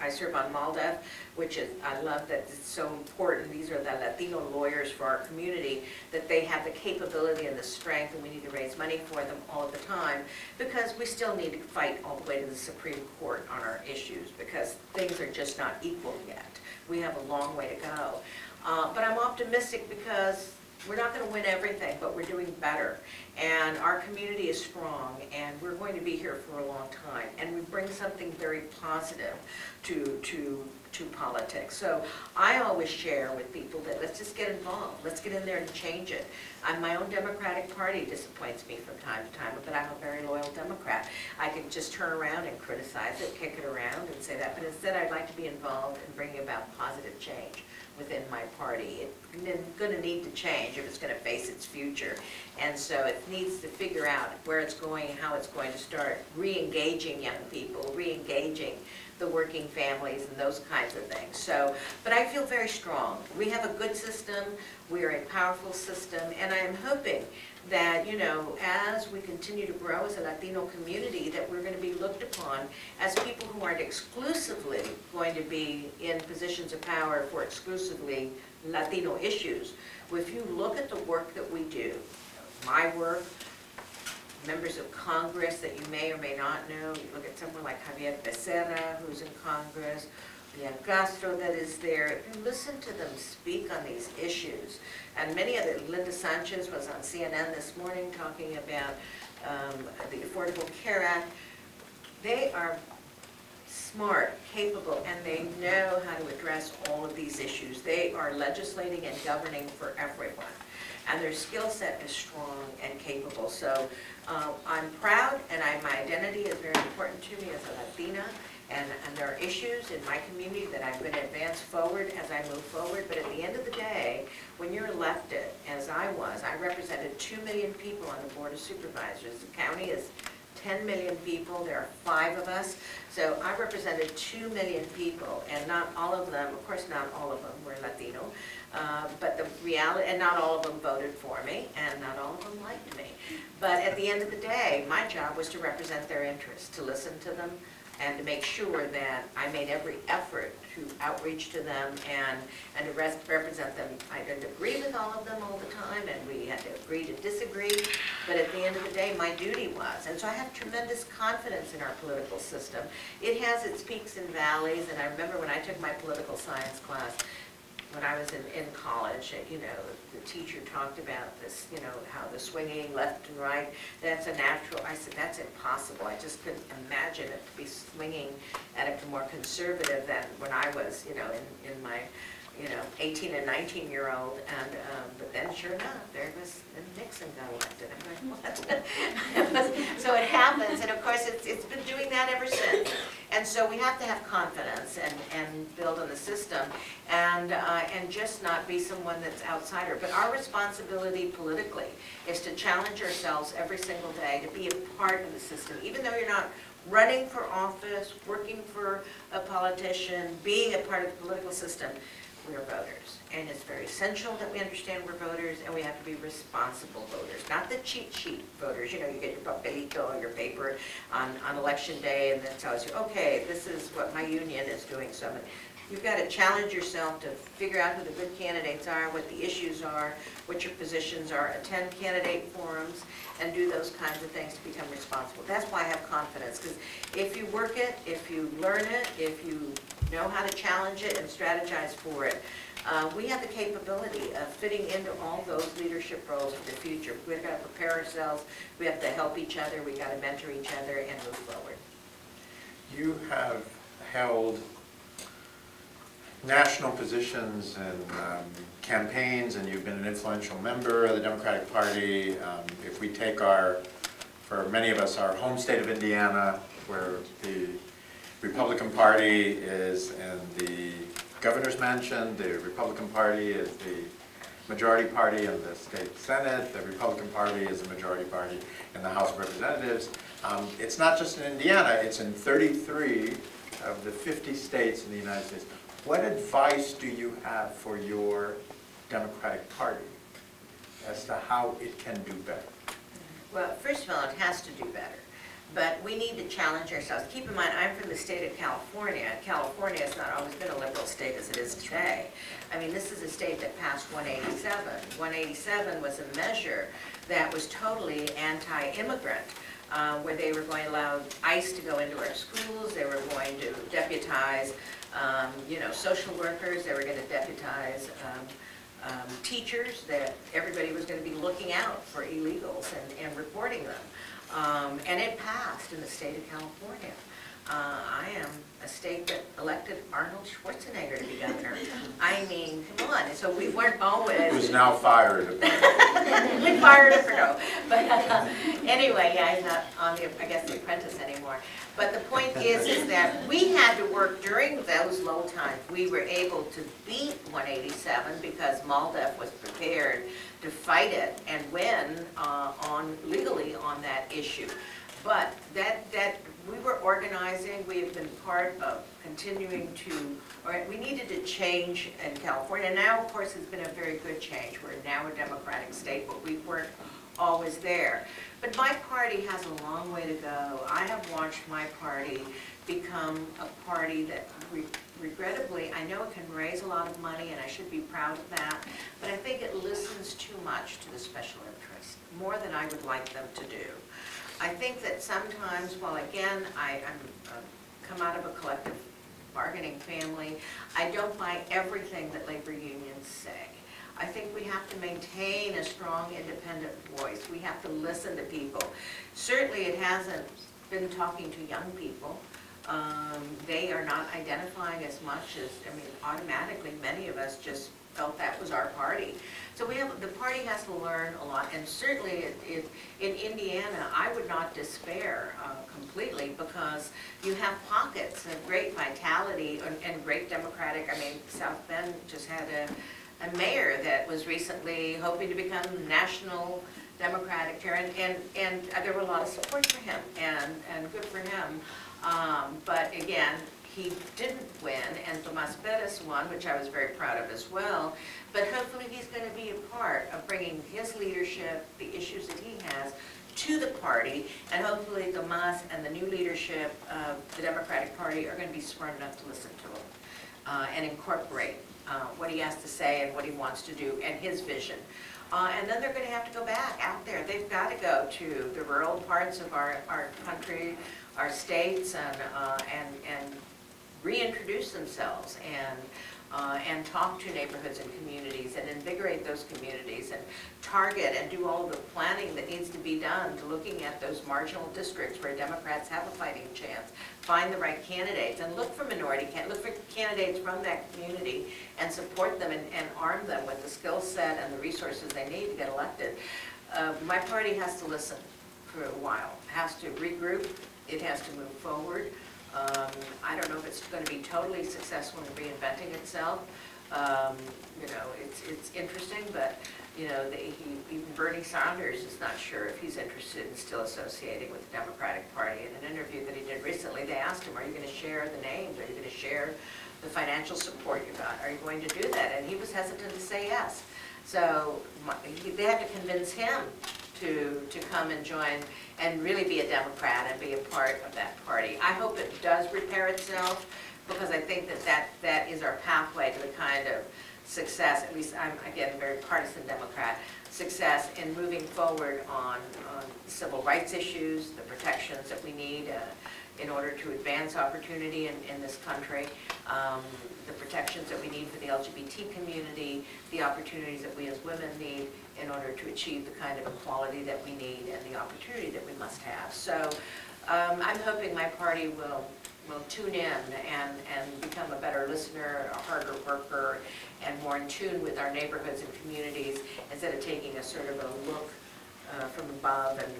[SPEAKER 2] I serve on MALDEF, which is, I love that it's so important, these are the Latino lawyers for our community, that they have the capability and the strength, and we need to raise money for them all the time, because we still need to fight all the way to the Supreme Court on our issues, because things are just not equal yet. We have a long way to go. Uh, But I'm optimistic because we're not gonna win everything, but we're doing better. And our community is strong, and we're going to be here for a long time. And we bring something very positive to, to, to politics. So I always share with people that let's just get involved, let's get in there and change it. And my own Democratic Party disappoints me from time to time, but I'm a very loyal Democrat. I can just turn around and criticize it, kick it around and say that, but instead I'd like to be involved in bringing about positive change within my party. It's gonna need to change if it's gonna face its future. And so it needs to figure out where it's going, and how it's going to start re-engaging young people, re-engaging the working families and those kinds of things. So, but I feel very strong. We have a good system, we are a powerful system, and I am hoping that, you know, as we continue to grow as a Latino community, that we're gonna be looked upon as people who aren't exclusively going to be in positions of power for exclusively Latino issues. If you look at the work that we do, my work, members of Congress that you may or may not know, you look at someone like Xavier Becerra, who's in Congress, Ian Castro that is there, listen to them speak on these issues, and many of the, Linda Sanchez was on CNN this morning talking about um, the Affordable Care Act, they are smart, capable, and they know how to address all of these issues. They are legislating and governing for everyone, and their skill set is strong and capable. So uh, I'm proud, and I, my identity is very important to me as a Latina, and, and there are issues in my community that I'm going to advance forward as I move forward. But at the end of the day, when you're elected, as I was, I represented 2 million people on the Board of Supervisors. The county is 10 million people, there are five of us. So I represented 2 million people, and not all of them, of course, not all of them were Latino, uh, but the reality, and not all of them voted for me, and not all of them liked me. But at the end of the day, my job was to represent their interests, to listen to them, and to make sure that I made every effort to outreach to them and, and to res- represent them. I didn't agree with all of them all the time, and we had to agree to disagree, but at the end of the day, my duty was. And so I have tremendous confidence in our political system. It has its peaks and valleys, and I remember when I took my political science class, when I was in, in college, uh, you know, the teacher talked about this, you know, how the swinging left and right, that's a natural, I said, that's impossible. I just couldn't imagine it to be swinging at a more conservative than when I was, you know, in, in my, you know, 18 and 19 year old. And, um, but then sure enough, there was, Nixon got elected. I'm like, what? So it happens, and of course, it's, it's been doing that ever since. And so we have to have confidence and, and build on the system and, uh, and just not be someone that's outsider. But our responsibility politically is to challenge ourselves every single day to be a part of the system, even though you're not running for office, working for a politician, being a part of the political system, we're voters. And it's very essential that we understand we're voters and we have to be responsible voters, not the cheat sheet voters. You know, you get your papelito your paper on, on election day and then tells you, okay, this is what my union is doing. So you've got to challenge yourself to figure out who the good candidates are, what the issues are, what your positions are, attend candidate forums, and do those kinds of things to become responsible. That's why I have confidence, because if you work it, if you learn it, if you know how to challenge it and strategize for it, uh, we have the capability of fitting into all those leadership roles for the future. We've got to prepare ourselves, we have to help each other, we've got to mentor each other and move forward.
[SPEAKER 1] You have held national positions and um, campaigns, and you've been an influential member of the Democratic Party. Um, If we take our, for many of us, our home state of Indiana, where the Republican Party is in the governor's mansion, the Republican Party is the majority party in the state senate, the Republican Party is the majority party in the House of Representatives. Um, It's not just in Indiana, it's in 33 of the 50 states in the United States. What advice do you have for your Democratic Party as to how it can do better?
[SPEAKER 2] Well, first of all, it has to do better, but we need to challenge ourselves. Keep in mind, I'm from the state of California. California has not always been a liberal state as it is today. I mean, this is a state that passed 187. 187 was a measure that was totally anti-immigrant, uh, where they were going to allow ICE to go into our schools, they were going to deputize, um, you know, social workers, they were going to deputize um, um, teachers, that everybody was going to be looking out for illegals and, and reporting them. Um, And it passed in the state of California. Uh, I am a state that elected Arnold Schwarzenegger to be governor. I mean, come on, so we weren't always.
[SPEAKER 1] Who's now fired?
[SPEAKER 2] We fired him for no, but uh, anyway, yeah, he's not on the, I guess, the apprentice anymore. But the point is, is that we had to work during those low times. We were able to beat 187 because MALDEF was prepared to fight it and win uh, on, legally on that issue. But that, that, we were organizing, we have been part of continuing to, we needed to change in California. Now, of course, it's been a very good change. We're now a democratic state, but we weren't always there. But my party has a long way to go. I have watched my party become a party that re- regrettably, I know it can raise a lot of money, and I should be proud of that, but I think it listens too much to the special interests, more than I would like them to do. I think that sometimes, while again, I, I'm, uh, come out of a collective bargaining family, I don't buy everything that labor unions say. I think we have to maintain a strong independent voice. We have to listen to people. Certainly, it hasn't been talking to young people. Um, They are not identifying as much as, I mean, automatically, many of us just felt that was our party. So we have, the party has to learn a lot, and certainly it- it- in Indiana, I would not despair uh, completely because you have pockets of great vitality and- and great democratic, I mean, South Bend just had a, a mayor that was recently hoping to become national Democratic chair, and, and, and there were a lot of support for him, and, and good for him. Um, But again, he didn't win, and Tomas Perez won, which I was very proud of as well. But hopefully, he's going to be a part of bringing his leadership, the issues that he has, to the party, and hopefully Tomas and the new leadership of the Democratic Party are going to be smart enough to listen to him uh, and incorporate uh, what he has to say and what he wants to do and his vision. Uh, And then they're going to have to go back out there. They've got to go to the rural parts of our, our country, our states, and, uh, and, and reintroduce themselves and, uh, and talk to neighborhoods and communities and invigorate those communities and target and do all the planning that needs to be done to looking at those marginal districts where Democrats have a fighting chance. Find the right candidates and look for minority, can look for candidates from that community and support them and, and arm them with the skill set and the resources they need to get elected. Uh, My party has to listen for a while, has to regroup, it has to move forward. Um, I don't know if it's going to be totally successful in reinventing itself. Um, You know, it's, it's interesting, but, you know, the- he- even Bernie Sanders is not sure if he's interested in still associating with the Democratic Party. In an interview that he did recently, they asked him, are you going to share the names? Are you going to share the financial support you got? Are you going to do that? And he was hesitant to say yes. So my- he- they had to convince him to, to come and join and really be a Democrat and be a part of that party. I hope it does repair itself, because I think that that, that is our pathway to the kind of success, at least I'm, again, a very partisan Democrat, success in moving forward on, on civil rights issues, the protections that we need uh, in order to advance opportunity in, in this country, um, the protections that we need for the LGBT community, the opportunities that we as women need in order to achieve the kind of equality that we need and the opportunity that we must have. So um, I'm hoping my party will, will tune in and, and become a better listener, a harder worker, and more in tune with our neighborhoods and communities, instead of taking a sort of a look uh, from above and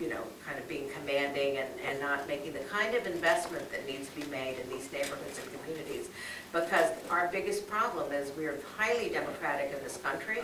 [SPEAKER 2] you know, kind of being commanding and, and not making the kind of investment that needs to be made in these neighborhoods and communities. Because our biggest problem is we're highly democratic in this country,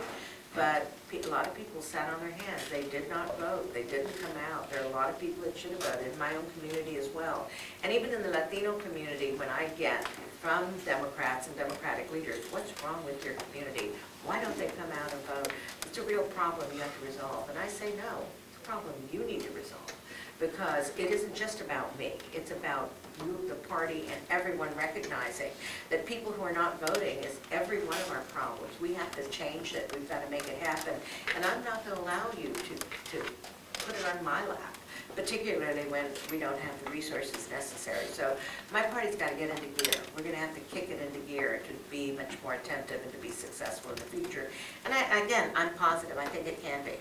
[SPEAKER 2] but a lot of people sat on their hands. They did not vote, they didn't come out. There are a lot of people that should have voted, in my own community as well. And even in the Latino community, when I get from Democrats and Democratic leaders, what's wrong with your community? Why don't they come out and vote? It's a real problem you have to resolve. And I say, no, it's a problem you need to resolve. Because it isn't just about me, it's about you, the party, and everyone recognizing that people who are not voting is every one of our problems. We have to change it, we've got to make it happen. And I'm not going to allow you to, to put it on my lap, particularly when we don't have the resources necessary. So my party's got to get into gear. We're going to have to kick it into gear to be much more attentive and to be successful in the future. And I, again, I'm positive, I think it can be.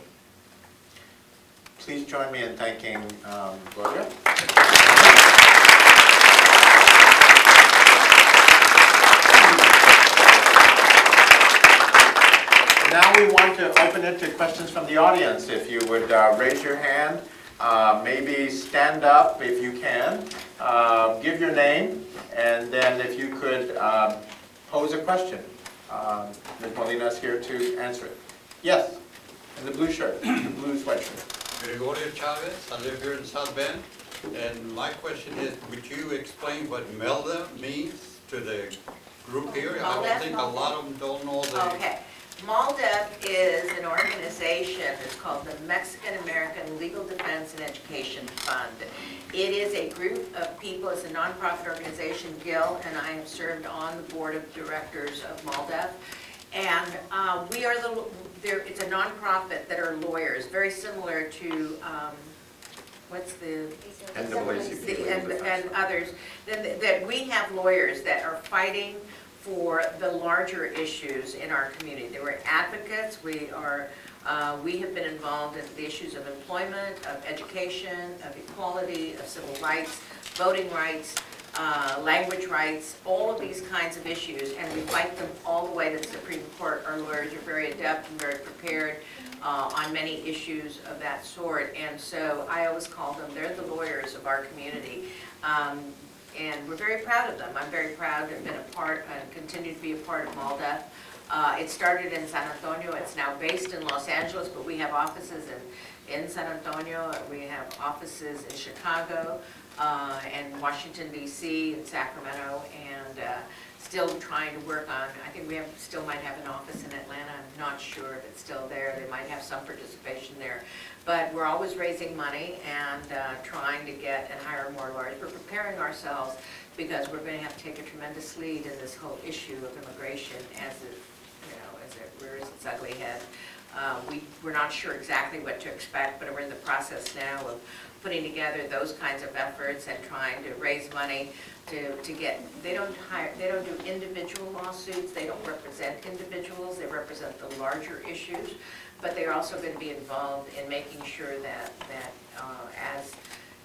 [SPEAKER 1] Please join me in thanking um, Gloria. Now we want to open it to questions from the audience. If you would uh, raise your hand, uh, maybe stand up if you can, uh, give your name, and then if you could um, pose a question. Um, Ms. Molina's here to answer it. Yes, in the blue shirt, the blue sweatshirt.
[SPEAKER 3] Gregorio Chavez, I live here in South Bend, and my question is, would you explain what MALDEF means to the group here? I don't think a lot of them don't know the,
[SPEAKER 2] Okay. MALDEF is an organization, it's called the Mexican American Legal Defense and Education Fund. It is a group of people, it's a nonprofit organization, Gil and I have served on the board of directors of MALDEF. And uh, we are the, there, it's a nonprofit that are lawyers, very similar to, um, what's the,
[SPEAKER 1] NAACP.
[SPEAKER 2] the- and, and others, that, that we have lawyers that are fighting for the larger issues in our community. They were advocates, we are, uh, we have been involved in the issues of employment, of education, of equality, of civil rights, voting rights, uh, language rights, all of these kinds of issues, and we fight them all the way to the Supreme Court. Our lawyers are very adept and very prepared uh, on many issues of that sort, and so I always call them, they're the lawyers of our community. Um, And we're very proud of them. I'm very proud to have been a part, and continue to be a part of MALDEF. Uh, It started in San Antonio, it's now based in Los Angeles, but we have offices in, in San Antonio, we have offices in Chicago, uh, and Washington DC, and Sacramento, and uh, still trying to work on, I think we have, still might have an office in Atlanta, I'm not sure if it's still there, they might have some participation there. But we're always raising money and uh, trying to get and hire more lawyers. We're preparing ourselves because we're going to have to take a tremendous lead in this whole issue of immigration as it, you know, as it rears its ugly head. Uh, We, we're not sure exactly what to expect, but we're in the process now of putting together those kinds of efforts and trying to raise money to, to get, they don't hire, they don't do individual lawsuits, they don't represent individuals, they represent the larger issues, but they're also going to be involved in making sure that, that uh, as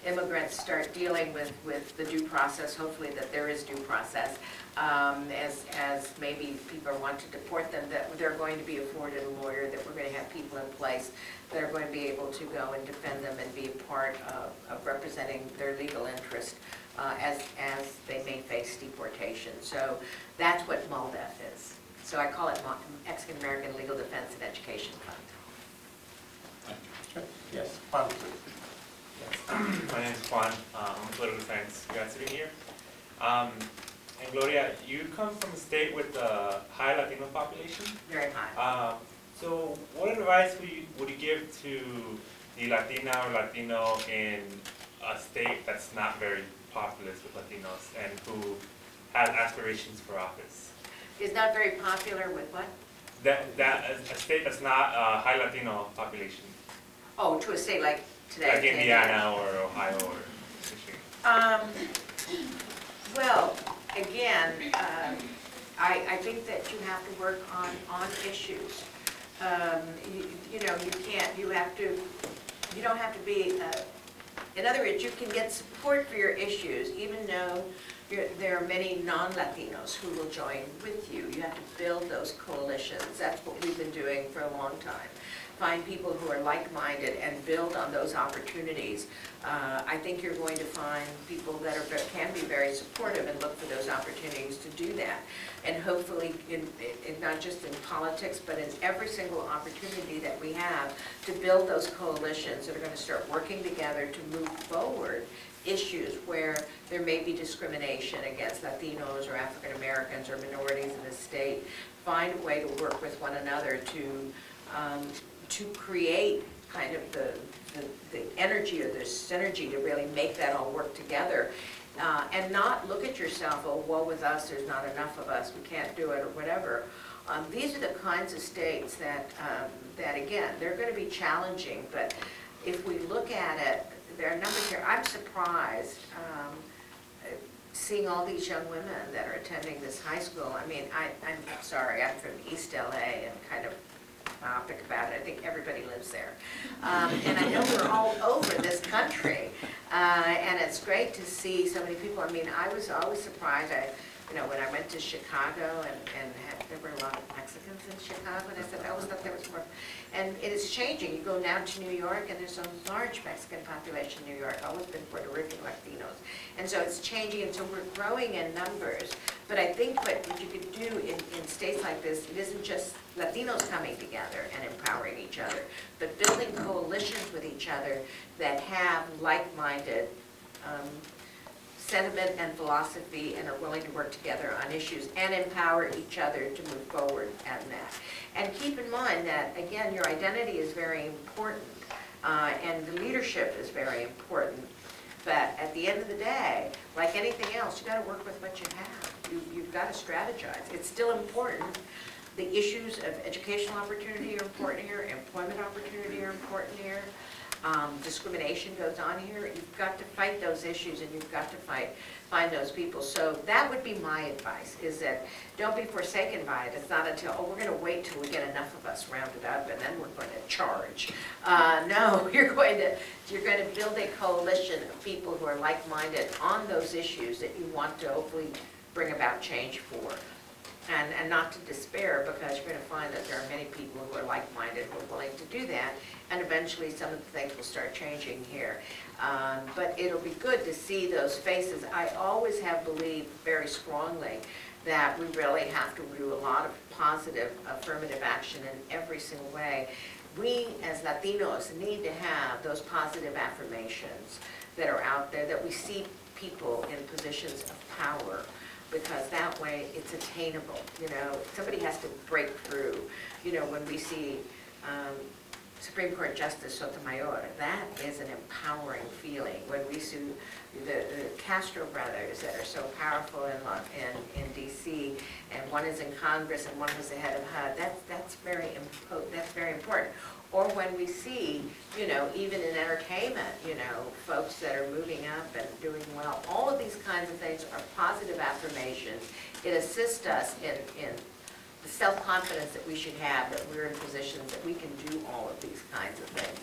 [SPEAKER 2] immigrants start dealing with, with the due process, hopefully that there is due process, um, as, as maybe people want to deport them, that they're going to be afforded a lawyer, that we're going to have people in place that are going to be able to go and defend them and be a part of, of representing their legal interest uh, as, as they may face deportation. So that's what MALDEF is. So I call it Mexican American Legal Defense and Education Fund.
[SPEAKER 1] Yes.
[SPEAKER 4] My name is Juan. Uh, I'm a political science grad student here. Um, and Gloria, you come from a state with a high Latino population.
[SPEAKER 2] Very high.
[SPEAKER 4] Uh, so what advice would you, would you give to the Latina or Latino in a state that's not very populous with Latinos and who has aspirations for office?
[SPEAKER 2] Is not very popular with what?
[SPEAKER 4] That, that, a state that's not a high Latino population,
[SPEAKER 2] Oh, to a state like today.
[SPEAKER 4] like Indiana or Ohio or Michigan.
[SPEAKER 2] Um, well, again, um, I, I think that you have to work on, on issues. Um, you, you know, you can't, you have to, you don't have to be, uh, in other words, you can get support for your issues, even though you're, there are many non-Latinos who will join with you. You have to build those coalitions. That's what we've been doing for a long time. Find people who are like-minded and build on those opportunities, uh, I think you're going to find people that are, can be very supportive and look for those opportunities to do that. And hopefully, in, in, not just in politics, but in every single opportunity that we have to build those coalitions that are gonna start working together to move forward issues where there may be discrimination against Latinos or African Americans or minorities in the state. Find a way to work with one another to, um, to create kind of the, the, the energy or the synergy to really make that all work together. Uh, and not look at yourself, oh, woe with us, there's not enough of us, we can't do it, or whatever. Um, these are the kinds of states that, um, that again, they're gonna be challenging, but if we look at it, there are numbers here, I'm surprised, um, seeing all these young women that are attending this high school. I mean, I, I'm sorry, I'm from East LA and kind of myopic about it, I think everybody lives there. Um, and I know we're all over this country, uh, and it's great to see so many people. I mean, I was always surprised, I, you know, when I went to Chicago and, and had, there were a lot of Mexicans in Chicago, and I said, I always thought there was more. And it is changing, you go now to New York, and there's a large Mexican population in New York, always been Puerto Rican Latinos. And so it's changing, and so we're growing in numbers. But I think what what you could do in, in states like this, it isn't just Latinos coming together and empowering each other, but building coalitions with each other that have like-minded um, sentiment and philosophy and are willing to work together on issues and empower each other to move forward on that. And keep in mind that, again, your identity is very important, uh, and the leadership is very important. But at the end of the day, like anything else, you've gotta work with what you have. You, you've gotta strategize. It's still important. The issues of educational opportunity are important here, employment opportunity are important here. Um, discrimination goes on here. You've got to fight those issues and you've got to fight, find those people. So that would be my advice, is that don't be forsaken by it. It's not until, oh, we're gonna wait till we get enough of us rounded up and then we're going to charge. Uh, no, you're going to, you're going to build a coalition of people who are like-minded on those issues that you want to hopefully bring about change for. And, and not to despair, because you're gonna find that there are many people who are like-minded, who are willing to do that, and eventually some of the things will start changing here. Um, But it'll be good to see those faces. I always have believed very strongly that we really have to do a lot of positive affirmative action in every single way. We, as Latinos, need to have those positive affirmations that are out there, that we see people in positions of power, because that way it's attainable, you know? Somebody has to break through, you know, when we see um, Supreme Court Justice Sotomayor, that is an empowering feeling. When we see the the Castro brothers that are so powerful in, in, in DC, and one is in Congress and one was the head of HUD, that's, that's very, that's very important. Or when we see, you know, even in entertainment, you know, folks that are moving up and doing well, all of these kinds of things are positive affirmations. It assists us in, in the self-confidence that we should have, that we're in positions that we can do all of these kinds of things.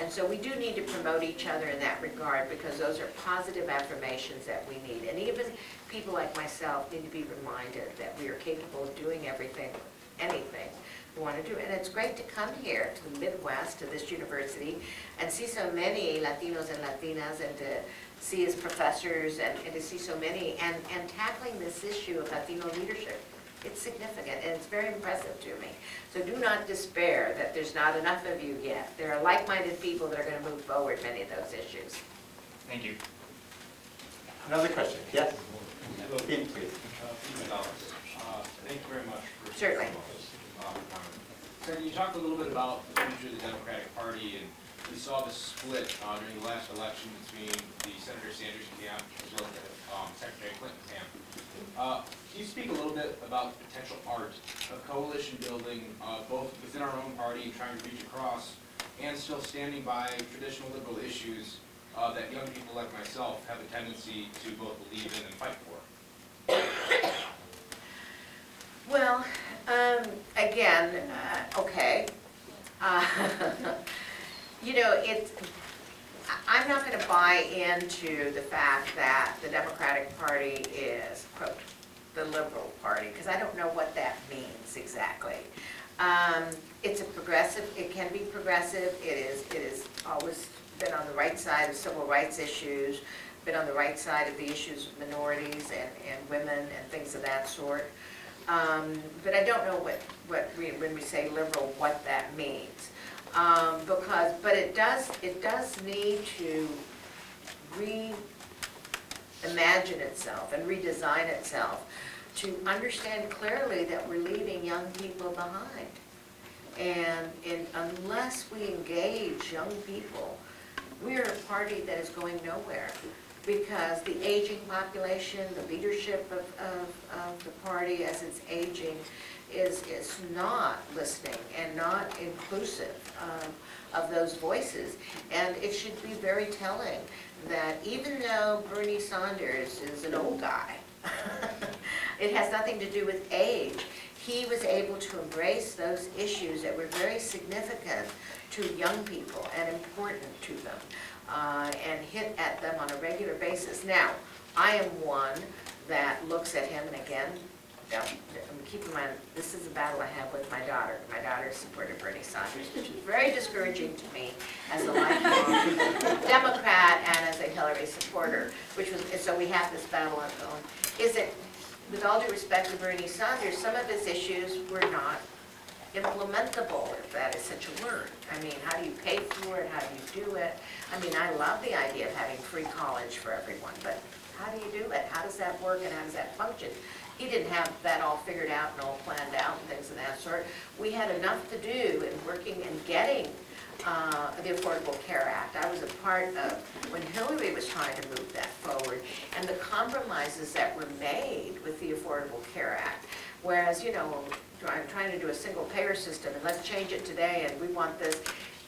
[SPEAKER 2] And so we do need to promote each other in that regard, because those are positive affirmations that we need. And even people like myself need to be reminded that we are capable of doing everything, anything want to do. And it's great to come here to the Midwest, to this university, and see so many Latinos and Latinas, and to see as professors, and and to see so many, and, and tackling this issue of Latino leadership. It's significant, and it's very impressive to me. So do not despair that there's not enough of you yet. There are like-minded people that are going to move forward many of those issues.
[SPEAKER 4] Thank you.
[SPEAKER 1] Another question? Yes? Pete, please.
[SPEAKER 5] Uh, Thank you very much for.
[SPEAKER 2] Certainly.
[SPEAKER 5] So you talked a little bit about the future of the Democratic Party, and we saw the split uh, during the last election between the Senator Sanders camp as well as the um, Secretary Clinton camp. Uh, Can you speak a little bit about the potential art of coalition building, uh, both within our own party, trying to reach across, and still standing by traditional liberal issues uh, that young people like myself have a tendency to both believe in and fight for?
[SPEAKER 2] Well, um, again, uh, okay. Uh, You know, it's, I'm not gonna buy into the fact that the Democratic Party is, quote, the liberal party, because I don't know what that means exactly. Um, It's a progressive, it can be progressive, it is, it has always been on the right side of civil rights issues, been on the right side of the issues of minorities and, and women and things of that sort. Um, But I don't know what, what, we- when we say liberal, what that means. Um, Because, but it does, it does need to reimagine itself and redesign itself to understand clearly that we're leaving young people behind. And, and unless we engage young people, we're a party that is going nowhere. Because the aging population, the leadership of, of, of the party as it's aging is, is not listening and not inclusive um, of those voices. And it should be very telling that even though Bernie Sanders is an old guy, it has nothing to do with age. He was able to embrace those issues that were very significant to young people and important to them, uh, and hit at them on a regular basis. Now, I am one that looks at him, and again, keep in mind, this is a battle I have with my daughter. My daughter supported Bernie Sanders, which is very discouraging to me as a lifelong Democrat and as a Hillary supporter, which was, so we have this battle ongoing. Is it, with all due respect to Bernie Sanders, some of his issues were not implementable, if that is such a word. I mean, how do you pay for it, how do you do it? I mean, I love the idea of having free college for everyone, but how do you do it? How does that work and how does that function? He didn't have that all figured out and all planned out and things of that sort. We had enough to do in working and getting uh, the Affordable Care Act. I was a part of when Hillary was trying to move that forward and the compromises that were made with the Affordable Care Act. Whereas, you know, I'm trying to do a single payer system and let's change it today and we want this.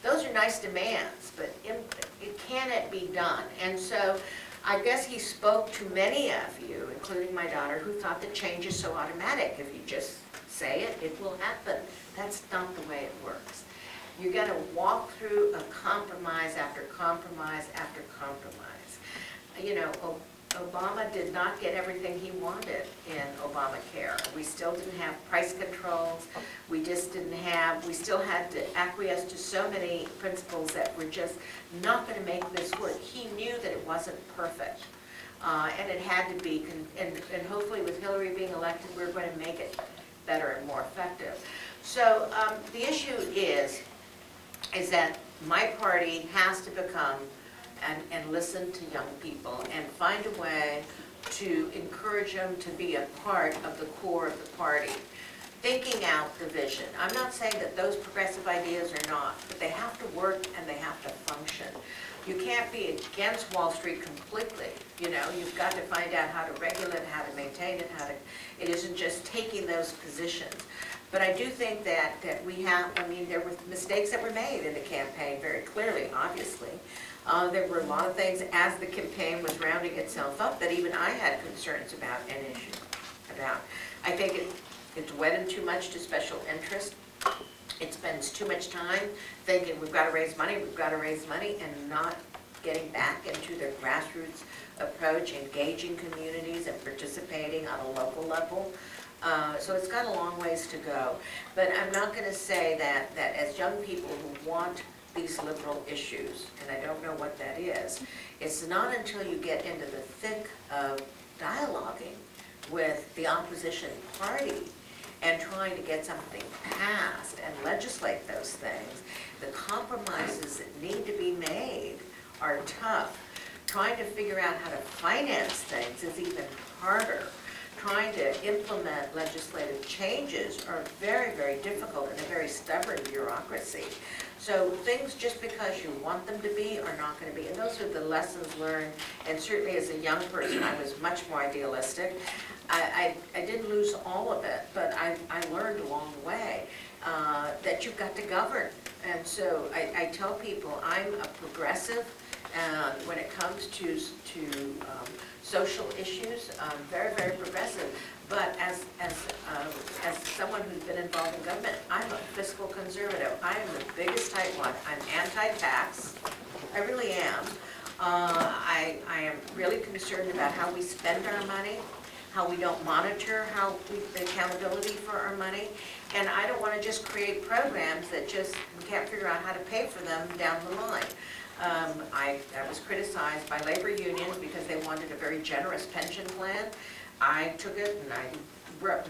[SPEAKER 2] Those are nice demands, but im- it can it be done? And so I guess he spoke to many of you, including my daughter, who thought that change is so automatic. If you just say it, it will happen. That's not the way it works. You gotta walk through a compromise after compromise after compromise. You know, Obama did not get everything he wanted in Obamacare. We still didn't have price controls, we just didn't have, we still had to acquiesce to so many principles that were just not gonna make this work. He knew that it wasn't perfect, uh, and it had to be, and, and hopefully with Hillary being elected, we're gonna make it better and more effective. So, um, the issue is, is that my party has to become and, and listen to young people and find a way to encourage them to be a part of the core of the party, thinking out the vision. I'm not saying that those progressive ideas are not, but they have to work and they have to function. You can't be against Wall Street completely, you know, you've got to find out how to regulate, how to maintain it, how to, it isn't just taking those positions. But I do think that, that we have, I mean, there were mistakes that were made in the campaign, very clearly, obviously. Uh, there were a lot of things as the campaign was rounding itself up that even I had concerns about and issues about. I think it, it's wedded too much to special interest. It spends too much time thinking, we've got to raise money, we've got to raise money, and not getting back into their grassroots approach, engaging communities and participating on a local level. Uh, So it's got a long ways to go. But I'm not going to say that, that as young people who want these liberal issues, and I don't know what that is, it's not until you get into the thick of dialoguing with the opposition party and trying to get something passed and legislate those things, the compromises that need to be made are tough. Trying to figure out how to finance things is even harder. Trying to implement legislative changes are very, very difficult in a very stubborn bureaucracy. So things, just because you want them to be, are not going to be. And those are the lessons learned. And certainly as a young person, I was much more idealistic. I, I, I didn't lose all of it, but I, I learned along the way uh, that you've got to govern. And so I, I tell people, I'm a progressive uh, when it comes to, to um, social issues, I'm very, very progressive. But as, as, uh, as someone who's been involved in government, I'm a fiscal conservative. I am the biggest tightwad. I'm anti-tax, I really am. Uh, I, I am really concerned about how we spend our money. how we don't monitor how we, the accountability for our money. And I don't wanna just create programs that just, we can't figure out how to pay for them down the line. Um, I, I was criticized by labor unions because they wanted a very generous pension plan. I took it and I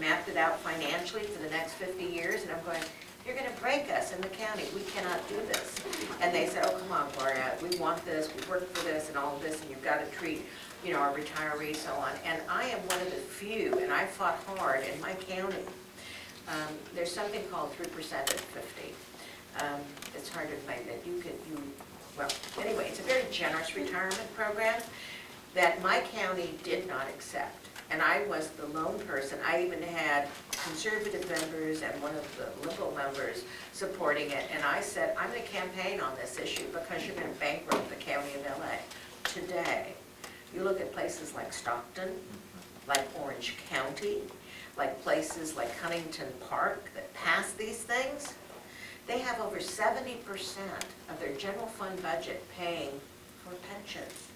[SPEAKER 2] mapped it out financially for the next fifty years, and I'm going, you're gonna break us in the county, we cannot do this. And they said, oh, come on, Gloria, we want this, we work for this and all of this, and you've gotta treat, you know, our retirees, so on. And I am one of the few, and I fought hard in my county. Um, there's something called three percent at fifty. Um, it's hard to find that you could, you, well, anyway, it's a very generous retirement program that my county did not accept. And I was the lone person, I even had conservative members and one of the liberal members supporting it. And I said, I'm gonna campaign on this issue because you're gonna bankrupt the county of LA. Today, you look at places like Stockton, like Orange County, like places like Huntington Park that pass these things, they have over seventy percent of their general fund budget paying for pensions.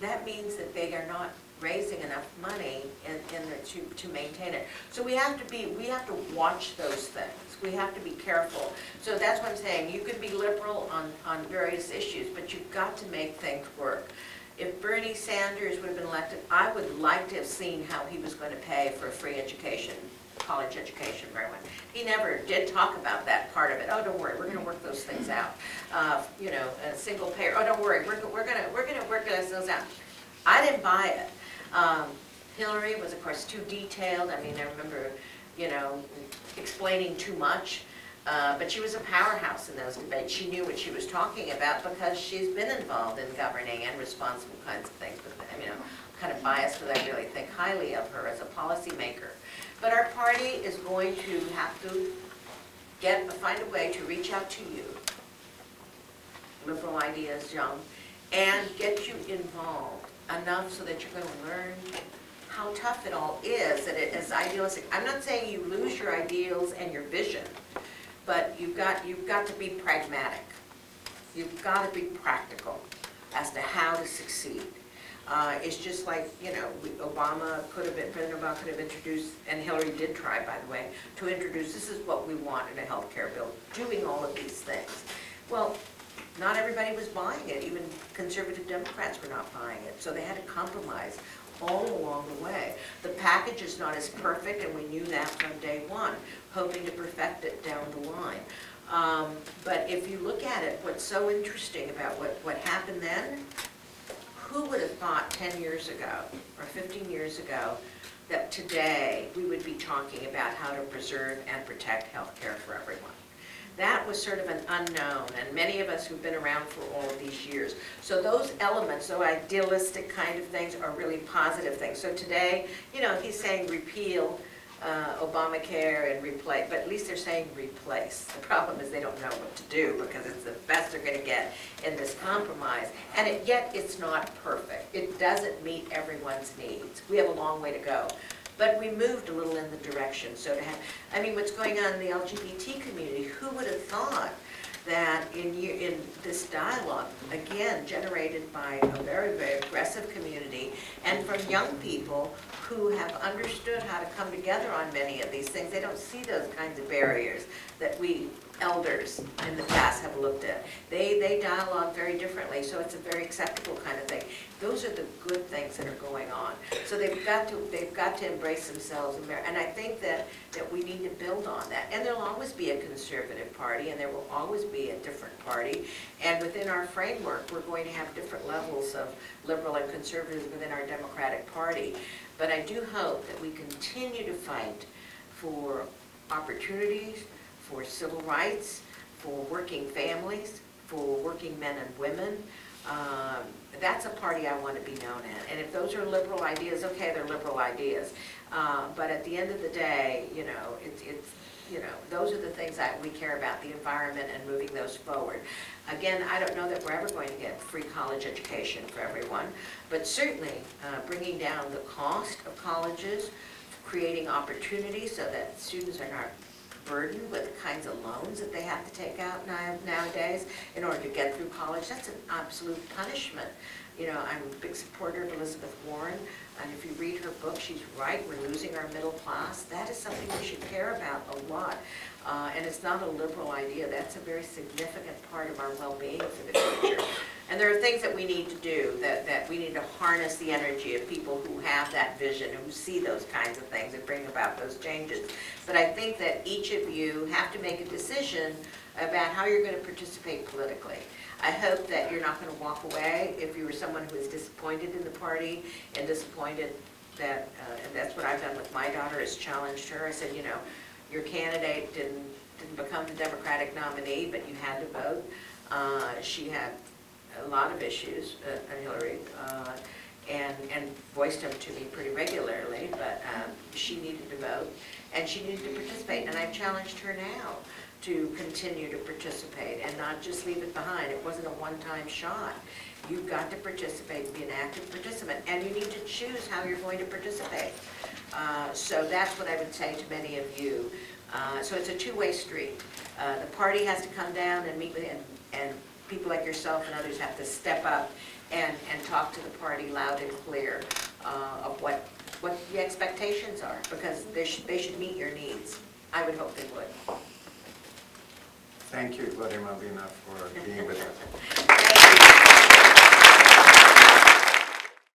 [SPEAKER 2] That means that they are not raising enough money in, in to, to maintain it. So we have to be, we have to watch those things. We have to be careful. So that's what I'm saying, you can be liberal on, on various issues, but you've got to make things work. If Bernie Sanders would have been elected, I would like to have seen how he was going to pay for free education, college education very much. He never did talk about that part of it. Oh, don't worry, we're going to work those things out. Uh, You know, a single payer, oh, don't worry, we're, we're going to, we're going to work those out. I didn't buy it. Um, Hillary was, of course, too detailed. I mean, I remember, you know, explaining too much. Uh, But she was a powerhouse in those debates. She knew what she was talking about because she's been involved in governing and responsible kinds of things. But, I mean, I'm kind of biased because I really think highly of her as a policymaker. Is going to have to get, find a way to reach out to you, liberal ideas, young, and get you involved enough so that you're going to learn how tough it all is, that it is idealistic. I'm not saying you lose your ideals and your vision, but you've got, you've got to be pragmatic. You've got to be practical as to how to succeed. Uh, It's just like, you know, Obama could have been, President Obama could have introduced, and Hillary did try, by the way, to introduce, this is what we want in a health care bill, doing all of these things. Well, not everybody was buying it, even conservative Democrats were not buying it, so they had to compromise all along the way. The package is not as perfect, and we knew that from day one, hoping to perfect it down the line. Um, But if you look at it, what's so interesting about what, what happened then, who would have thought 10 years ago, or 15 years ago, that today we would be talking about how to preserve and protect health care for everyone? That was sort of an unknown, and many of us who've been around for all of these years. So those elements, those idealistic kind of things are really positive things. So today, you know, he's saying repeal uh, Obamacare and replace, but at least they're saying replace. The problem is they don't know what to do because it's the best they're gonna get in this compromise. And it, yet, it's not perfect. It doesn't meet everyone's needs. We have a long way to go. But we moved a little in the direction, so to have, I mean, what's going on in the LGBT community, who would have thought that in, in this dialogue, again, generated by a very, very aggressive community, and from young people who have understood how to come together on many of these things, they don't see those kinds of barriers that we elders in the past have looked at. They, they dialogue very differently, so it's a very acceptable kind of thing. Those are the good things that are going on. So they've got to, they've got to embrace themselves, and I think that, that we need to build on that. And there'll always be a conservative party, and there will always be a different party. And within our framework, we're going to have different levels of liberal and conservative within our Democratic Party. But I do hope that we continue to fight for opportunities, for civil rights, for working families, for working men and women. Um, That's a party I want to be known at. And if those are liberal ideas, okay, they're liberal ideas. Uh, But at the end of the day, you know, it's, it's, you know, those are the things that we care about, the environment and moving those forward. Again, I don't know that we're ever going to get free college education for everyone, but certainly uh, bringing down the cost of colleges, creating opportunities so that students are not burdened with the kinds of loans that they have to take out now- nowadays in order to get through college. That's an absolute punishment. You know, I'm a big supporter of Elizabeth Warren, and if you read her book, she's right, we're losing our middle class. That is something we should care about a lot. Uh, And it's not a liberal idea, that's a very significant part of our well-being for the future. And there are things that we need to do, that, that we need to harness the energy of people who have that vision, who see those kinds of things and bring about those changes. But I think that each of you have to make a decision about how you're gonna participate politically. I hope that you're not gonna walk away if you were someone who is disappointed in the party and disappointed that, uh, and that's what I've done with my daughter, is challenged her. I said, you know, your candidate didn't, didn't become the Democratic nominee, but you had to vote. Uh, She had a lot of issues, uh, uh, Hillary, uh, and, and voiced them to me pretty regularly, but um, she needed to vote, and she needed to participate, and I've challenged her now to continue to participate and not just leave it behind. It wasn't a one-time shot. You've got to participate, be an active participant, and you need to choose how you're going to participate. Uh, So that's what I would say to many of you. Uh, So it's a two-way street. Uh, The party has to come down and meet with, and, and people like yourself and others have to step up and, and talk to the party loud and clear uh, of what, what the expectations are, because they should, they should meet your needs. I would hope they would.
[SPEAKER 1] Thank you, Gloria Molina, for being with us.